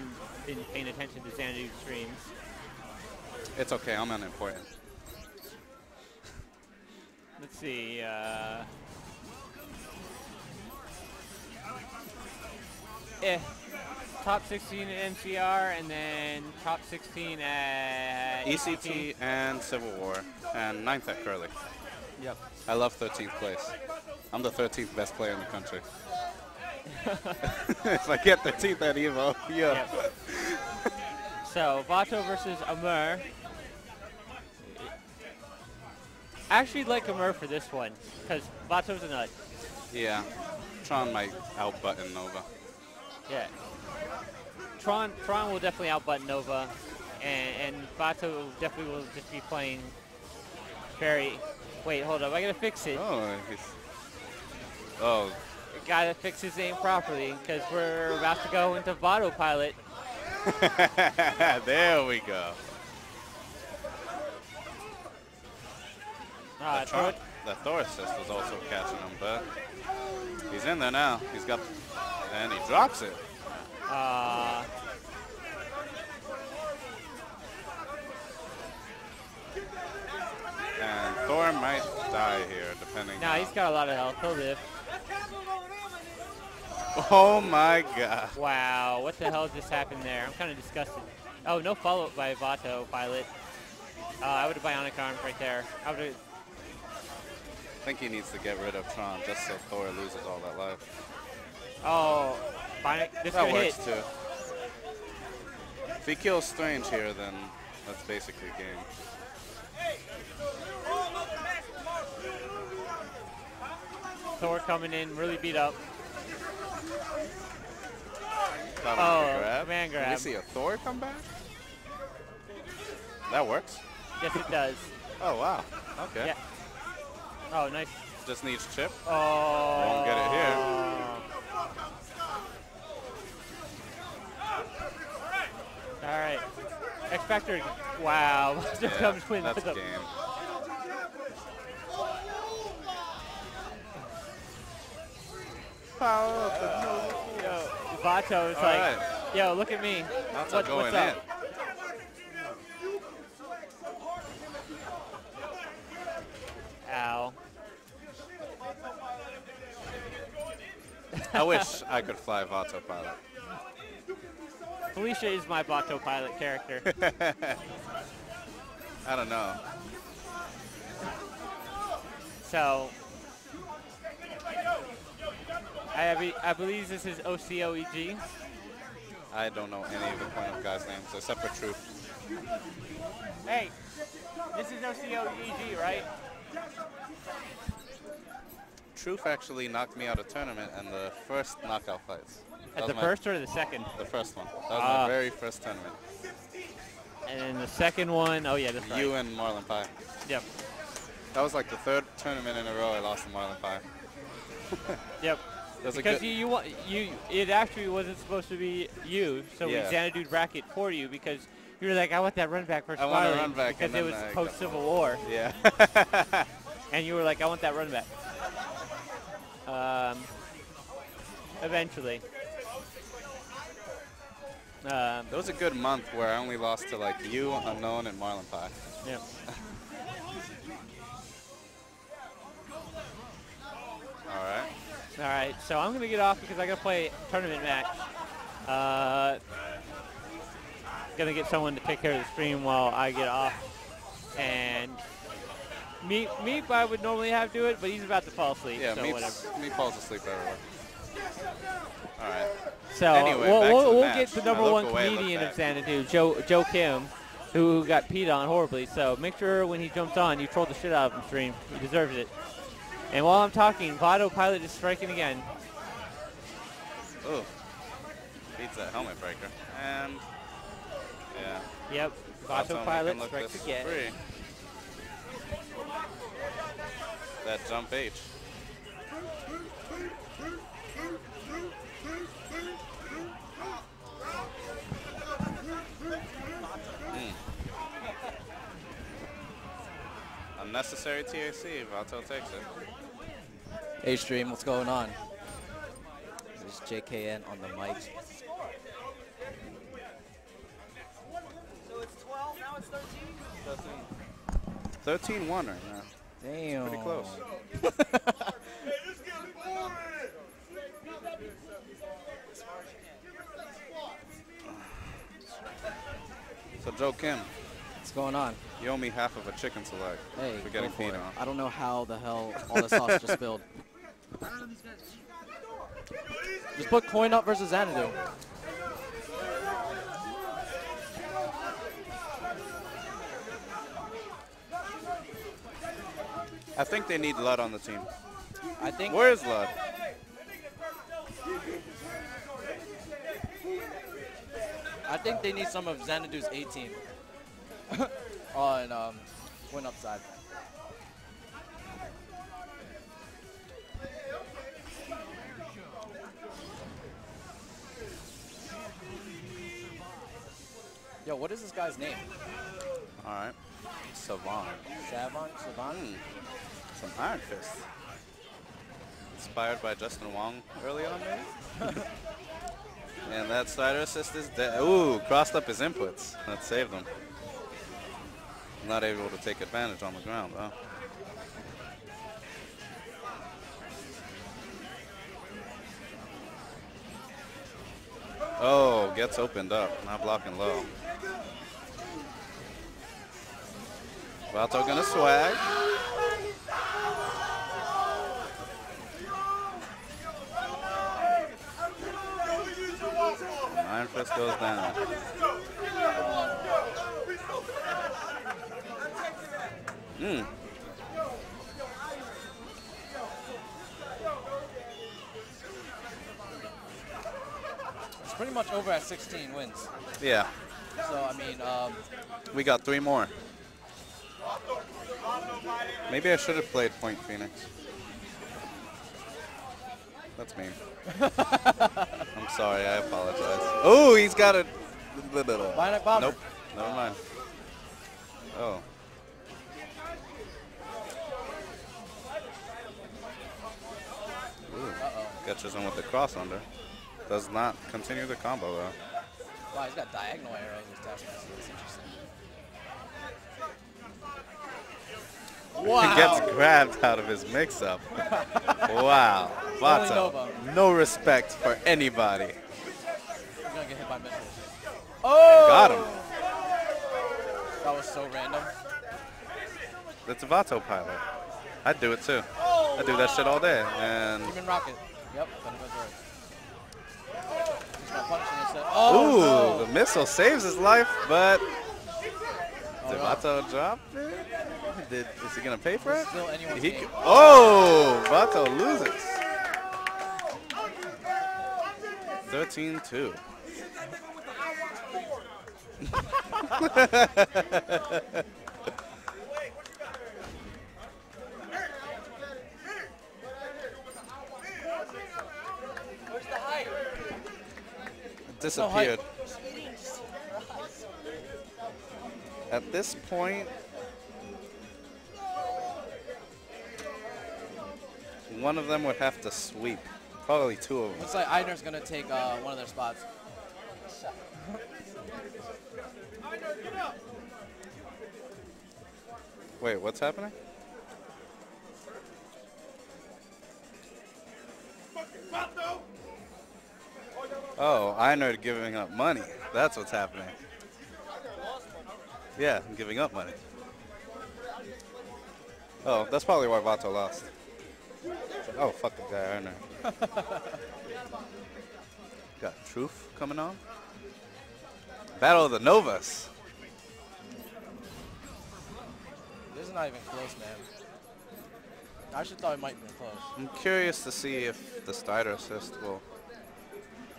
been paying attention to Xanadu streams. It's okay. I'm unimportant. Let's see. Uh, eh, top 16 at MCR, and then top 16 at ECT and Civil War and ninth at Curly. Yep. I love 13th place. I'm the 13th best player in the country. if I get 13th at Evo, yeah. Yep. so Vato versus Amur. I actually like Amur for this one because Vato's a nut. Yeah. Tron might outbutton Nova. Yeah. Tron Tron will definitely outbutt Nova, and and Vato definitely will just be playing very. Wait, hold up. I gotta fix it. Oh, he's. Oh, Gotta fix his aim properly because we're about to go into Vato pilot. there we go. Uh, the, throw the Thor assist was also catching him, but he's in there now. He's got, and he drops it. uh, And Thor might die here, depending. on- he's got a lot of health. He'll live. Oh my god. Wow, what the hell just happened there? I'm kind of disgusted. Oh, no follow-up by Vato pilot. Uh, I would have bionic armed right there. I would have. I think he needs to get rid of Tron just so Thor loses all that life. Oh, bionic. This That could works hit. too. If he kills Strange here, then that's basically game. Thor coming in, really beat up. Oh, with the grab. Can we see a Thor come back? That works. Yes, it does. Oh wow. Okay. Yeah. Oh, nice. Just needs chip. Oh. Won't get it here. Oh. All right. X Factor. Wow. Monster Yeah, comes with that's the- game. Yo, Vato is All like, right. yo, look at me. That's What- going what's up? in. Ow. I wish I could fly Vato pilot. Felicia is my Vato pilot character. I don't know. so, I, be, I believe this is OCOEG. I don't know any of the point of guys' names except for Truth. Hey, this is OCOEG, right? Truth actually knocked me out of tournament in the first knockout fights. At the first or the second? The first one. That was Ah. my very first tournament. And then the second one, oh yeah, that's right. You and Marlin Pie. Yep, That was like the third tournament in a row I lost to Marlin Pie. yep. That's Because you, you, you, it actually wasn't supposed to be you, so Yeah. we Xanadu bracket for you because you were like, I want that run back versus I want a Marley run back, because it was I post Civil War, yeah. and you were like, I want that run back. Um, eventually. Um, It was a good month where I only lost to like you, Unknown, and Marlin Pie. yeah. All right. All right, so I'm gonna get off because I gotta play tournament match. Uh, gonna get someone to take care of the stream while I get off. And Meep, Meep, I would normally have do it, but he's about to fall asleep. Yeah, so whatever. me falls asleep everywhere. All right. So Anyway, we'll, back to we'll, we'll get the number one away, comedian of. Xanadu, Joe Joe Kim, who got peed on horribly. So make sure when he jumps on, you troll the shit out of him, stream. He deserves it. And while I'm talking, Vato Pilot is striking again. Ooh. Beats that helmet breaker. And yeah. Yep, Vato Pilot strikes again. free. That jump H. Hmm. Unnecessary TAC. Vato takes it. Hey stream, what's going on? This is JKN on the mic. 13 1 right now. Damn. Pretty close. So Joe Kim, What's going on? you owe me half of a chicken select Hey, for getting for peed it. on. I don't know how the hell all the sauce just spilled. Just put coin up versus Xanadu. I think they need Lud on the team. I think Where is Lud? I think they need some of Xanadu's A team on um, win upside. Yo, what is this guy's name? All right. Savon. Savon? Savon? Hmm. Some Iron Fist. Inspired by Justin Wong early on, maybe? and that slider assist is dead. Ooh, crossed up his inputs. That saved him. Not able to take advantage on the ground, though. Oh, gets opened up. Not blocking low. Vato gonna swag. Iron Fist goes down. Hmm. It's pretty much over at 16 wins. Yeah, So, I mean, um, we got three more. Maybe I should have played Point Phoenix. That's mean. I'm sorry, I apologize. Oh, he's got a little. Bionic Bomber. Nope, never mind. Oh. Ooh, catches him with the cross under. Does not continue the combo though. wow, he's got diagonal arrows with dash master. That's interesting. He gets grabbed out of his mix-up. wow. Vato, no respect for anybody. He's gonna get hit by missiles. Oh! Got him. That was so random. That's a Vato pilot. I'd do it too. Oh, I'd do that shit all day. And Human rocket. Yep, gonna go through it. He's gonna punish him instead. Oh, ooh, Oh, no. the missile saves his life, but Oh. Vato drop it? Did, is he gonna pay for it? Still anyone's He oh, Vato loses. 13-2. Disappeared. At this point, one of them would have to sweep. Probably two of them. Looks like Eidner's gonna take uh, one of their spots. Wait, what's happening? Oh, Einard giving up money. That's what's happening. Yeah, I'm giving up money. Oh, that's probably why Vato lost. Oh, fuck the guy, I know. Got Truth coming on. Battle of the Novas. This is not even close, man. I actually thought it might be close. I'm curious to see if the Strider assist will,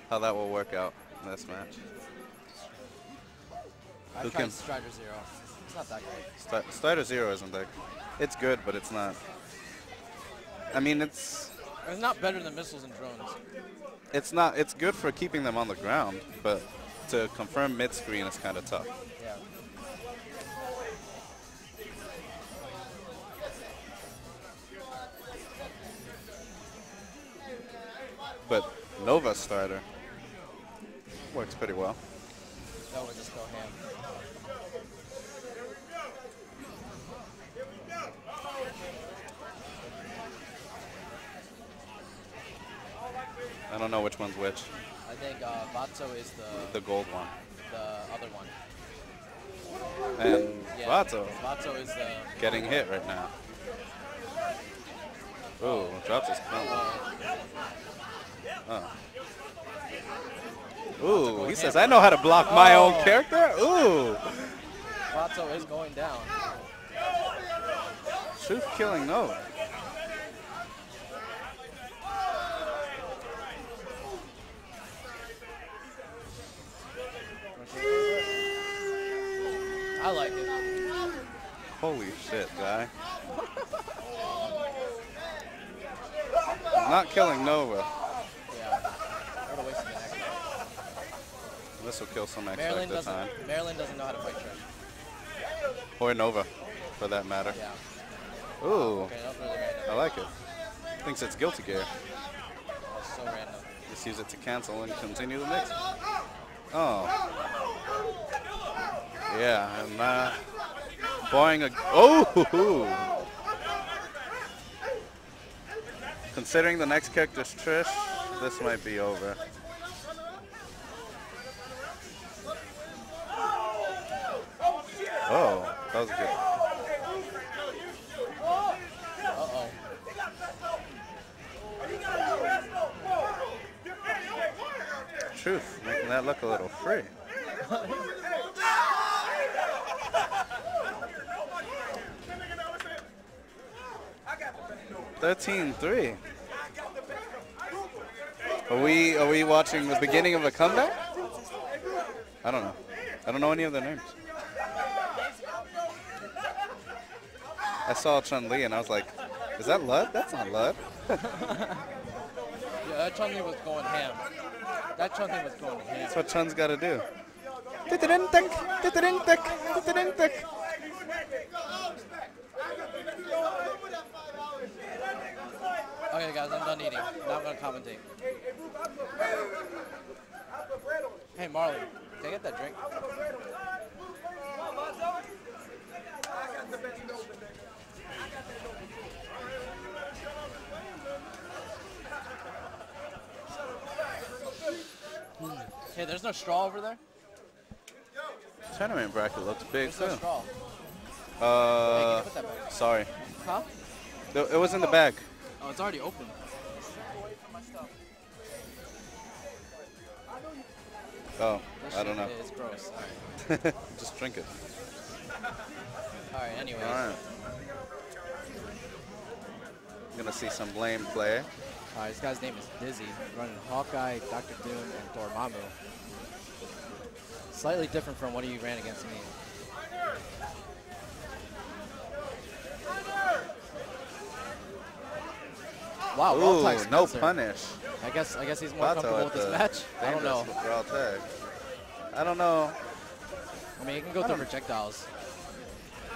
how that will work out in this match. I Who tried can- Strider Zero. It's not that great. Sti- Strider Zero isn't that, it's good, but it's not. I mean, it's It's not better than missiles and drones. it's not it's good for keeping them on the ground, but to confirm mid screen is kind of tough. Yeah. But Nova Strider works pretty well. That would just go ham. I don't know which one's which. I think uh, Vato is the The gold one. the other one. And Yeah. Vato Vato is the getting hit right now. Ooh, drops his crown. Oh. Ooh, he says, I know how to block my own Oh. character. Ooh. Vato is going down. Truth killing Nova. I like it. Holy shit, guy. Not killing Nova. Yeah. What a waste of an X. This will kill some X Maryland doesn't. time. Maryland doesn't know how to fight trash. Or Nova, for that matter. Yeah. Ooh, Okay, really. I like it. Thinks it's guilty gear. So random. Just use it to cancel and continue the mix. Oh. Yeah, and uh, barring a oh, considering the next character's Trish, this might be over. Oh, that was good. Truth, making that look a little free. Thirteen three. Are we are we watching the beginning of a comeback? I don't know. I don't know any of their names. I saw Chun Li and I was like, is that Lud? That's not Lud. Yeah, that Chun Li was going ham. That Chun Li was going ham. That's what Chun's got to do. Okay, guys, I'm done eating. Now I'm gonna commentate. Hey, Marley, can I get that drink? Hey, there's no straw over there. Tournament bracket looks big There's no too. straw. Hey, Uh, can you put that back? sorry. Huh? It was in the bag. Oh, it's already open. Oh, This I don't know. is gross. Right. Just drink it. All right. Anyways. All right. Gonna see some blame play. Alright, this guy's name is Dizzy, running Hawkeye, Dr. Doom, and Dormammu. Slightly different from what he ran against me. Wow, Ooh, no punish. I guess I guess he's more Vato comfortable with this match. I don't know. tag. I don't know. I mean, he can go through projectiles.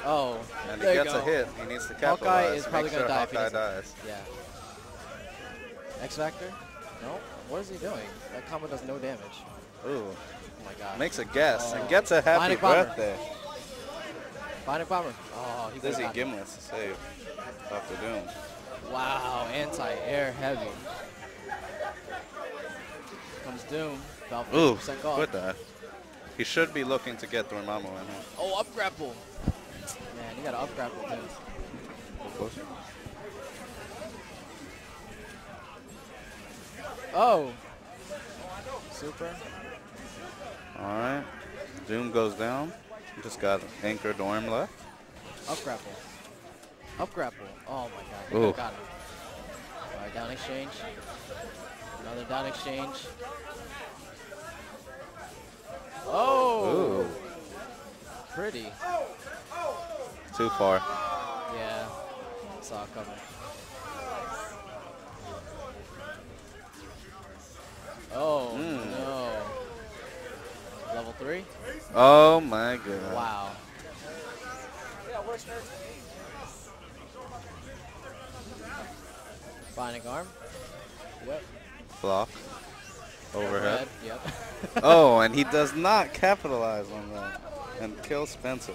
Oh, And he gets a go. hit. He needs to Hawkeye capitalize. is probably sure gonna die if he Hawkeye dies. Yeah. X Factor? No. What is he doing? That combo does no damage. Ooh, Oh my god. makes a guess Oh. and gets a happy Bionic birthday. Bionic Bomber. Oh, he Dizzy would've gotten it. Gimlet's to save Dr. Doom. Wow, anti-air heavy. Comes Doom, about Ooh, 50% off. what the? He should be looking to get Dormammu in here. Oh, up grapple. Man, you gotta up grapple too. Oh. Super. All right. Doom goes down. Just got Anchor Dorm left. Up grapple. Up grapple. Oh my god. Got him. Alright, down exchange. Another down exchange. Oh! Ooh. Pretty. Too far. Yeah. Saw it coming. Oh Mm. no. Level three? Oh my god. Wow. Binding arm. Yep. Block. Overhead. Overhead. Yep. oh, and he does not capitalize on that and kill Spencer.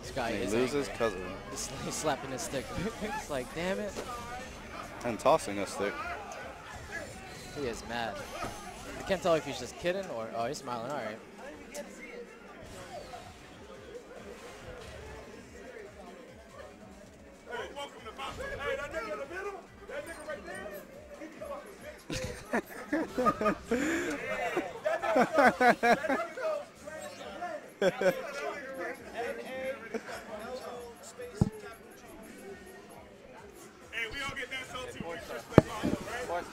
this guy And he is loses because of it. He's, he's slapping his stick. it's like, damn it. And tossing a stick. He is mad. I can't tell if he's just kidding or oh he's smiling. All right. Hey, that nigga in that nigga right there, he be fucking Hey, we all get that salty when we first play Mario, right?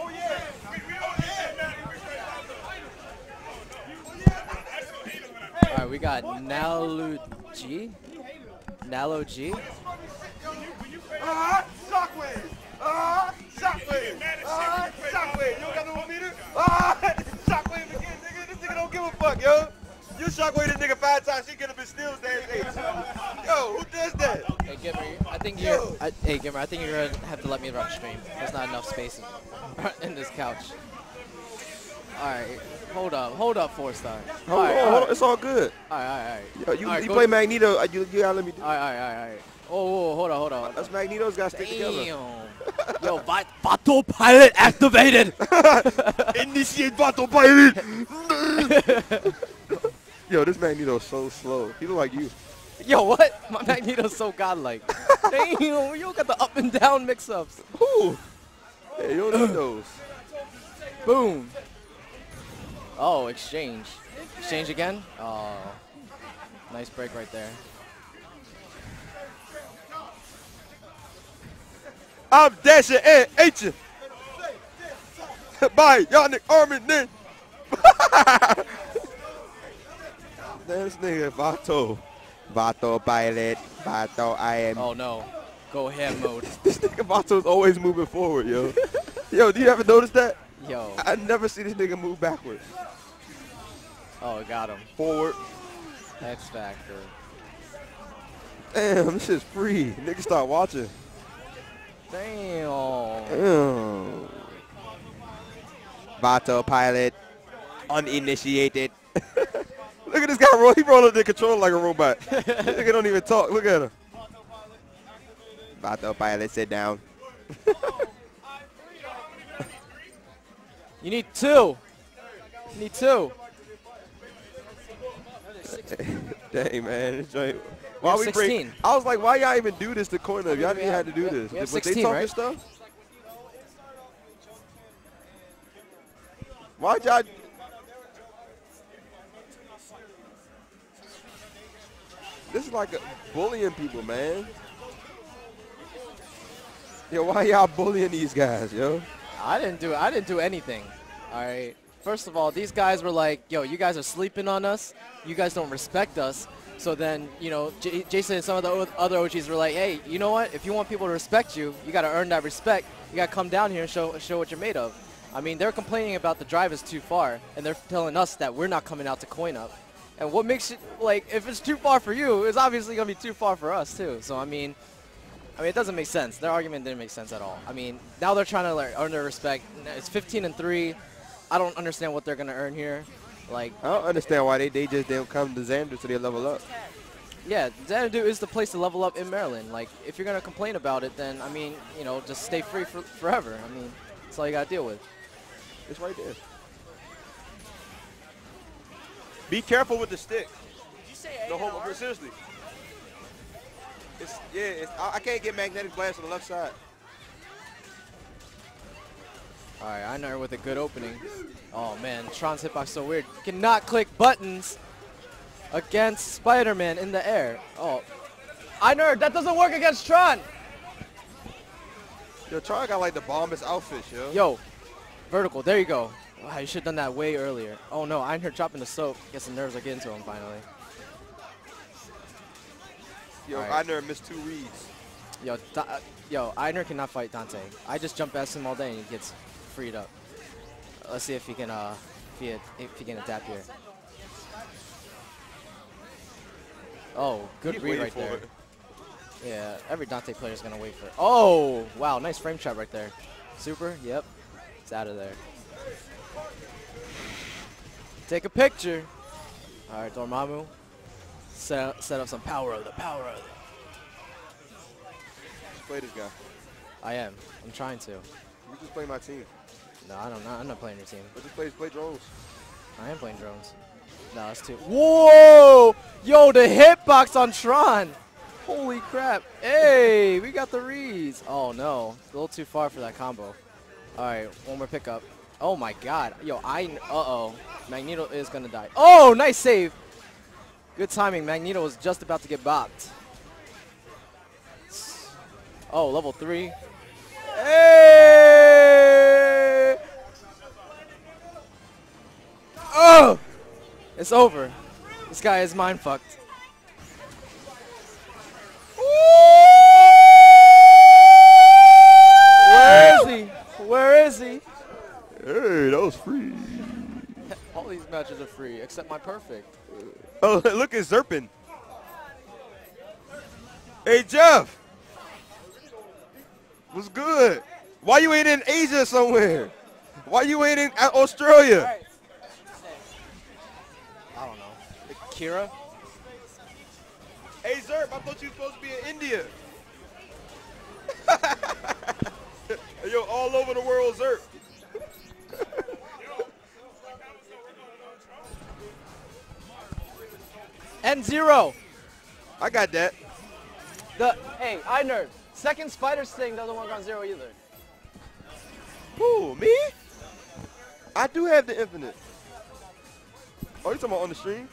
Oh yeah, we, we all get that when we play Mario. Oh yeah, I still hate him when I All right, we got Nalu G. Nalo G. Ah, shockwave. Ah, shockwave. Ah, shockwave. You don't got no meter? Ah, shockwave again, nigga. This nigga don't give a fuck, yo. You shockwave this nigga five times, he could have been still eight. Yo, who does that? Hey GimR, I think you're. I, hey GimR, I think you're gonna have to let me run stream. There's not enough space in, in this couch. All right, hold up, hold up, four star. All Hold right, on, all hold on. right, It's all good. all right, all right. Yo, you, All right, you play Magneto. uh, You, you gotta let me do All right, all right, all right. Oh, hold on, hold on. Us Magnetos gotta stick together. Damn. Yo, Vi- Vato pilot activated. Initiate battle pilot. Yo, this Magneto's so slow. He look like you. Yo, what? My Magneto's so godlike. Damn, you don't got the up and down mix-ups. Ooh. Hey, you don't need those. Boom. Oh, exchange. Exchange again? Oh. Nice break right there. I'm dashing and H. Bye, Yannick Armin then. this nigga Vato. Vato pilot. Vato I am. Oh no. Go ham mode. This nigga Vato's always moving forward, yo. yo, do you ever notice that? Yo. I never see this nigga move backwards. Oh, I got him. Forward. X Factor. Damn, this shit's free. Nigga, stop watching. Damn. Damn. Vato pilot. Uninitiated. Look at this guy roll. He rolling the controller like a robot. nigga don't even talk. Look at him. Vato pilot, sit down. You need two. You need two. Dang, man. Why have we bring? I was like, why y'all even do this to coin up? Y'all we didn't have to do this. we have Was they 16, talking right? stuff? Why'd y'all? This is like a, bullying people, man. Yo, why y'all bullying these guys, yo? I didn't do I didn't do anything. All right. First of all, these guys were like, "Yo, you guys are sleeping on us. You guys don't respect us." So then, you know, J- Jason and some of the other OGs were like, "Hey, you know what? If you want people to respect you, you got to earn that respect. You got to come down here and show show what you're made of." I mean, they're complaining about the drive is too far, and they're telling us that we're not coming out to coin up. And what makes it like if it's too far for you, it's obviously gonna be too far for us too. So I mean, I mean, it doesn't make sense. Their argument didn't make sense at all. I mean, now they're trying to earn their respect. It's 15 and three. I don't understand what they're gonna earn here. Like, I don't understand why they, they just don't come to Xander so they level up. yeah, Xanadu is the place to level up in Maryland. Like, if you're gonna complain about it, then I mean, you know, just stay free for forever. I mean, that's all you gotta deal with. It's right there. Be careful with the stick. No homo, but seriously. It's yeah. It's, I, I can't get magnetic blast on the left side. All right, iNerd with a good opening. Oh man, Tron's hitbox so weird. Cannot click buttons against Spider-Man in the air. Oh, iNerd, that doesn't work against Tron. Yo, Tron got like the bombest outfit, yo. Yo, vertical. There you go. Wow, you should have done that way earlier. Oh no, iNerd dropping the soap. Guess the nerves are getting to him finally. Yo, Alright. I never missed two reads. Yo, Da- yo, iNerd cannot fight Dante. I just jump past him all day and he gets freed up. Let's see if he can, uh, if he, if he can adapt here. Oh, good He's read right there. it. Yeah, every Dante player is gonna wait for it. Oh, wow, nice frame shot right there. Super, yep, it's out of there. Take a picture. All right, Dormammu, set up, set up some power of the power of the. Play this guy. I am. I'm trying to. You just play my team. No, I don't know. I'm not playing your team. But just play, play drones. I am playing drones. No, that's too. Whoa! Yo, the hitbox on Tron. Holy crap. Hey, we got the reads. Oh, no. A little too far for that combo. All right, one more pickup. Oh, my God. Yo, I. Uh-oh. Magneto is going to die. Oh, nice save. Good timing. Magneto was just about to get bopped. Oh, level three. Hey! Oh! It's over. This guy is mind fucked. Where is he? Where is he? Hey, that was free. All these matches are free except my perfect. Oh, look at Zerpin. Hey, Jeff. What's good? Why you ain't in Asia somewhere? Why you ain't in Australia? I don't know. Kira? Hey, Zerp, I thought you were supposed to be in India. Yo, all over the world, Zerp. N zero. I got that. The hey, I nerd. Second spider sting doesn't work on zero either. Who, me? I do have the infinite. Oh, you talking about on the stream?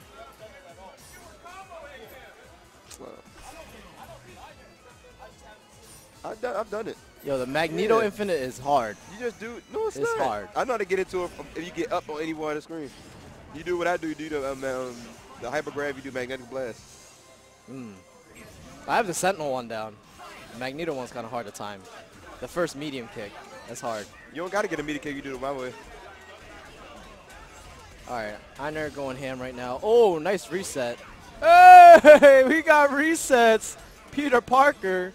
I've done, I've done it. Yo, the Magneto Yeah. Infinite is hard. You just do. No, it's, It's not. hard. I know how to get into it from- if you get up on any one of the screen. You do what I do. You do the um, um, the hyper grab. You do magnetic blast. Hmm. I have the Sentinel one down. The Magneto one's kind of hard to time. The first medium kick, that's hard. You don't got to get a medium kick. You do it my way. All right, iNerd going ham right now. Oh, nice reset. Hey, we got resets. Peter Parker.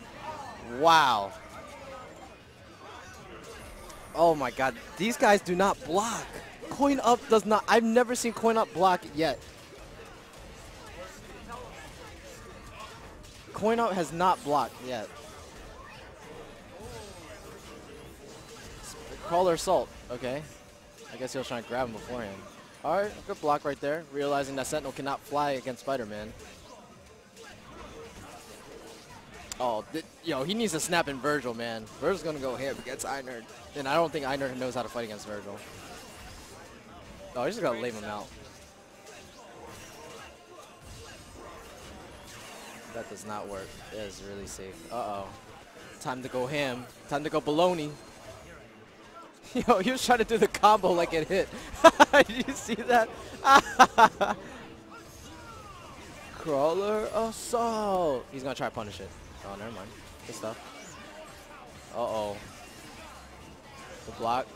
Wow. Oh my God, these guys do not block. Coin up does not. I've never seen coin up block yet. Coin up has not blocked yet. Crawler assault. Okay. I guess he was trying to grab him beforehand. All right, good block right there. Realizing that Sentinel cannot fly against Spider-Man. Oh, yo, he needs to snap in Vergil, man. Vergil's gonna go ham against iNerd, and I don't think iNerd knows how to fight against Vergil. Oh, he's just gonna leave him out. That does not work. That is really safe. Uh-oh. Time to go ham. Time to go baloney. Yo, he was trying to do the combo like it hit. Did you see that? Crawler assault. He's gonna try to punish it. Oh, never mind. Good stuff. Uh-oh. The block.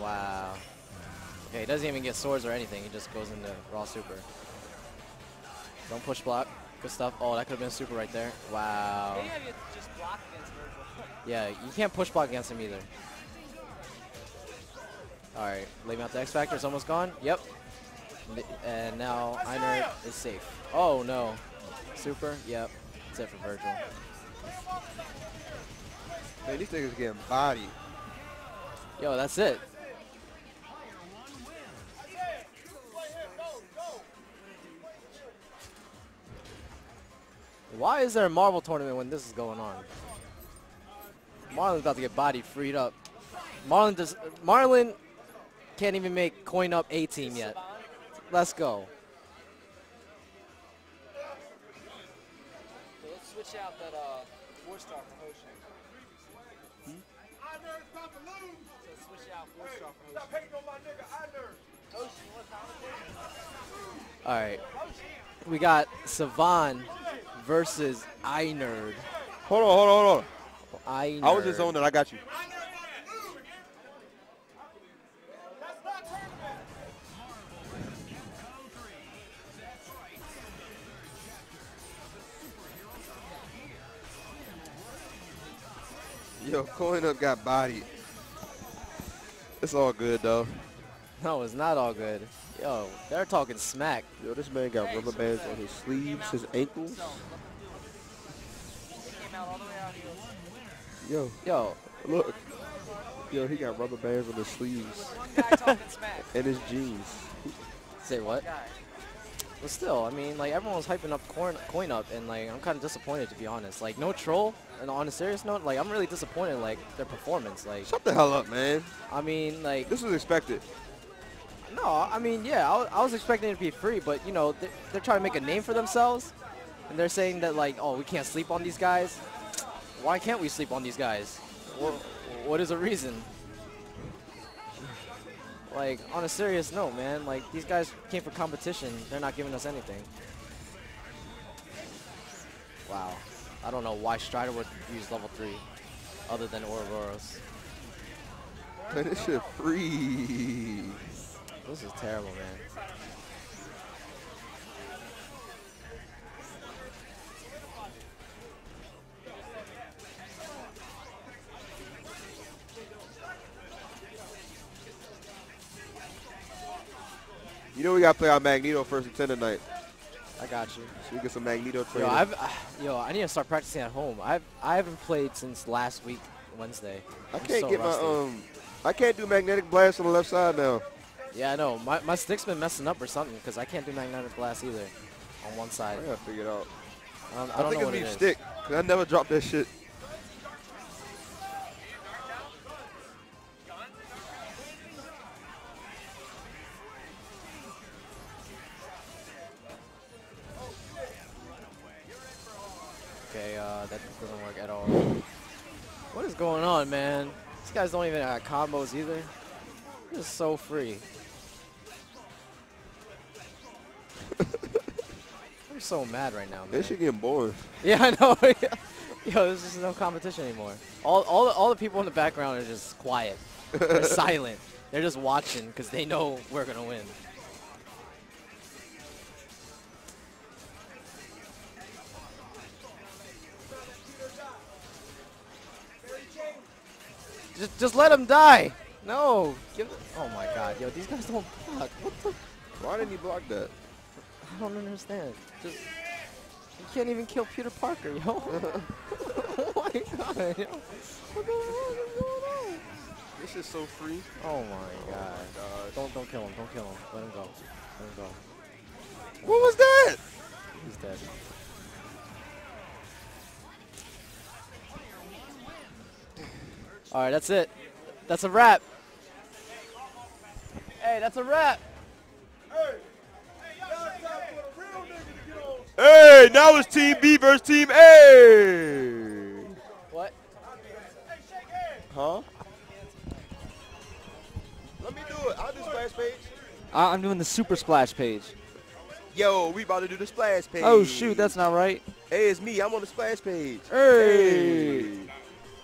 Wow. Okay, he doesn't even get swords or anything. He just goes into raw super. Don't push block. Good stuff. Oh, that could have been super right there. Wow. Yeah, you can't push block against him either. All right, lay me out the X Factor is almost gone. Yep. And now iNerd is safe. Oh, no. Super? Yep. That's it for Vergil. Man, these niggas getting bodied. Yo, that's it. Why is there a Marvel tournament when this is going on? Marlin's about to get body freed up. Marlin does. Marlin can't even make coin up A team yet. Let's go. Let's switch out that uh, four star for Hoshi. iNerd about to lose. Let's switch out four star for Stop hating on my nigga. I nerd. All right. We got Savan versus iNerd. Hold on, hold on, hold on. iNerd. I was just on it. I got you. Yo, coin up got bodied. It's all good though. No, it's not all good. Yo, they're talking smack. Yo, this man got rubber bands on his sleeves, his ankles. Yo, Yo, look. Yo, he got rubber bands on his sleeves and his jeans. say what? But still, I mean, like everyone was hyping up coin, coin up, and like I'm kind of disappointed to be honest. Like no troll, and on a serious note, like I'm really disappointed like their performance. Like Shut the hell up, man. I mean, like This was expected. no, I mean yeah, I, I was expecting it to be free, but you know they're, they're trying to make a name for themselves, and they're saying that like oh we can't sleep on these guys. Why can't we sleep on these guys? What, what is the reason? Like, on a serious note, man, like, these guys came for competition. They're not giving us anything. Wow. I don't know why Strider would use level 3 other than Ouroboros. Man, this shit free. This is terrible, man. You know we gotta play our Magneto first and ten tonight. I got you. So we get some Magneto Yo, training. I've, uh, yo, I need to start practicing at home. I've, I haven't played since last week, Wednesday. I I'm can't so get rusty. my um. I can't do magnetic blast on the left side now. Yeah, I know. My, my stick's been messing up or something because I can't do magnetic blast either on one side. I gotta figure it out. I don't, I I, don't think it's it me stick. Cause I never dropped that shit. Uh, that doesn't work at all. What is going on, man? These guys don't even have combos either. This is so free. I'm so mad right now, man. Shit getting boring. Yeah, I know. Yo, there's just no competition anymore. All, all, the, all the people in the background are just quiet. They're silent. They're just watching because they know we're gonna win. Just, just let him die. No, give. Oh my God, yo, these guys don't block. What the? Why didn't he block that? I don't understand. Just you can't even kill Peter Parker, yo. oh my god, yo. What the hell is going on? This is so free. Oh my oh god. gosh. Don't don't kill him. Don't kill him. Let him go. Let him go. What was that? He's dead. All right, that's it. That's a wrap. Hey, that's a wrap. Hey, now it's Team B versus Team A. What? Huh? Let me do it. I'll do splash page. I- I'm doing the super splash page. Yo, we about to do the splash page. Oh shoot, that's not right. Hey, it's me. I'm on the splash page. Hey.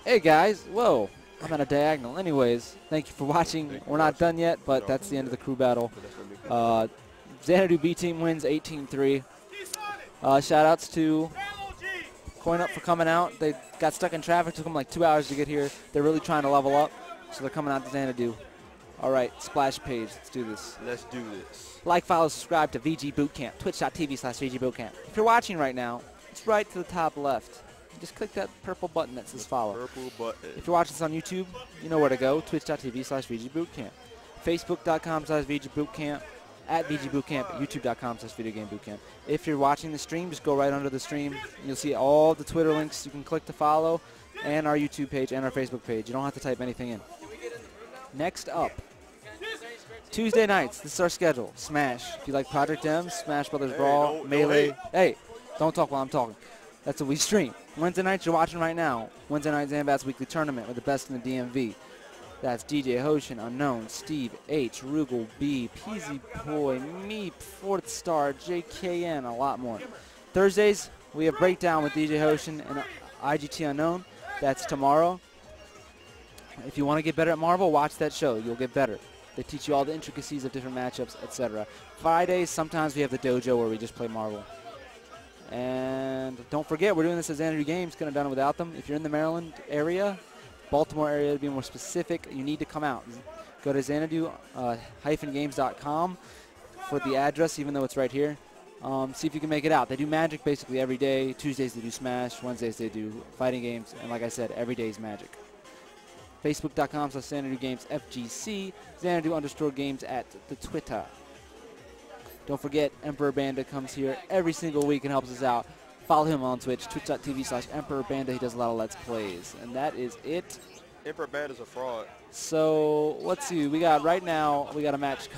Hey guys, whoa. I'm at a diagonal. Anyways, thank you for watching. We're not done yet, but that's the end of the crew battle. Uh, Xanadu B team wins 18-3. Uh, shout outs to Coin Up for coming out. They got stuck in traffic. Took them like two hours to get here. They're really trying to level up, so they're coming out to Xanadu. All right, splash page. Let's do this. Let's do this. Like, follow, subscribe to VG Bootcamp, twitch.tv slash VG Bootcamp. If you're watching right now, it's right to the top left. Just click that purple button that says follow. Purple button. If you're watching this on YouTube, you know where to go, twitch.tv slash VG Bootcamp. Facebook.com slash VG Bootcamp. at VG Bootcamp, youtube.com slash video game bootcamp. If you're watching the stream, just go right under the stream. You'll see all the Twitter links you can click to follow and our YouTube page and our Facebook page. You don't have to type anything in. Next up, Tuesday nights. This is our schedule. Smash. If you like Project M, Smash Brothers Brawl, no- no Melee. hate. hey, don't talk while I'm talking. That's what we stream. Wednesday nights you're watching right now. Wednesday night Zambat's weekly tournament with the best in the DMV. That's DJ Hoshin, Unknown, Steve H, Rugal B, Peasy Boy, me, Fourth Star, JKN, a lot more. Thursdays we have breakdown with DJ Hoshin and IGT Unknown. That's tomorrow. If you want to get better at Marvel, watch that show. You'll get better. They teach you all the intricacies of different matchups, etc. Fridays, sometimes we have the dojo where we just play Marvel. And don't forget, we're doing this at Xanadu Games. Couldn't have done it without them. If you're in the Maryland area, Baltimore area to be more specific, you need to come out. Go to Xanadu-games.com for the address, even though it's right here. Um, see if you can make it out. They do Magic basically every day. Tuesdays they do Smash. Wednesdays they do fighting games. And like I said, every day is Magic. Facebook.com slash Xanadu Games FGC. Xanadu underscore games at the Twitter. Don't forget, Emperor Banda comes here every single week and helps us out. Follow him on Twitch, twitch.tv slash Emperor Banda. He does a lot of Let's Plays. And that is it. Emperor Bad is a fraud. So let's see. We got right now, we got a match coming.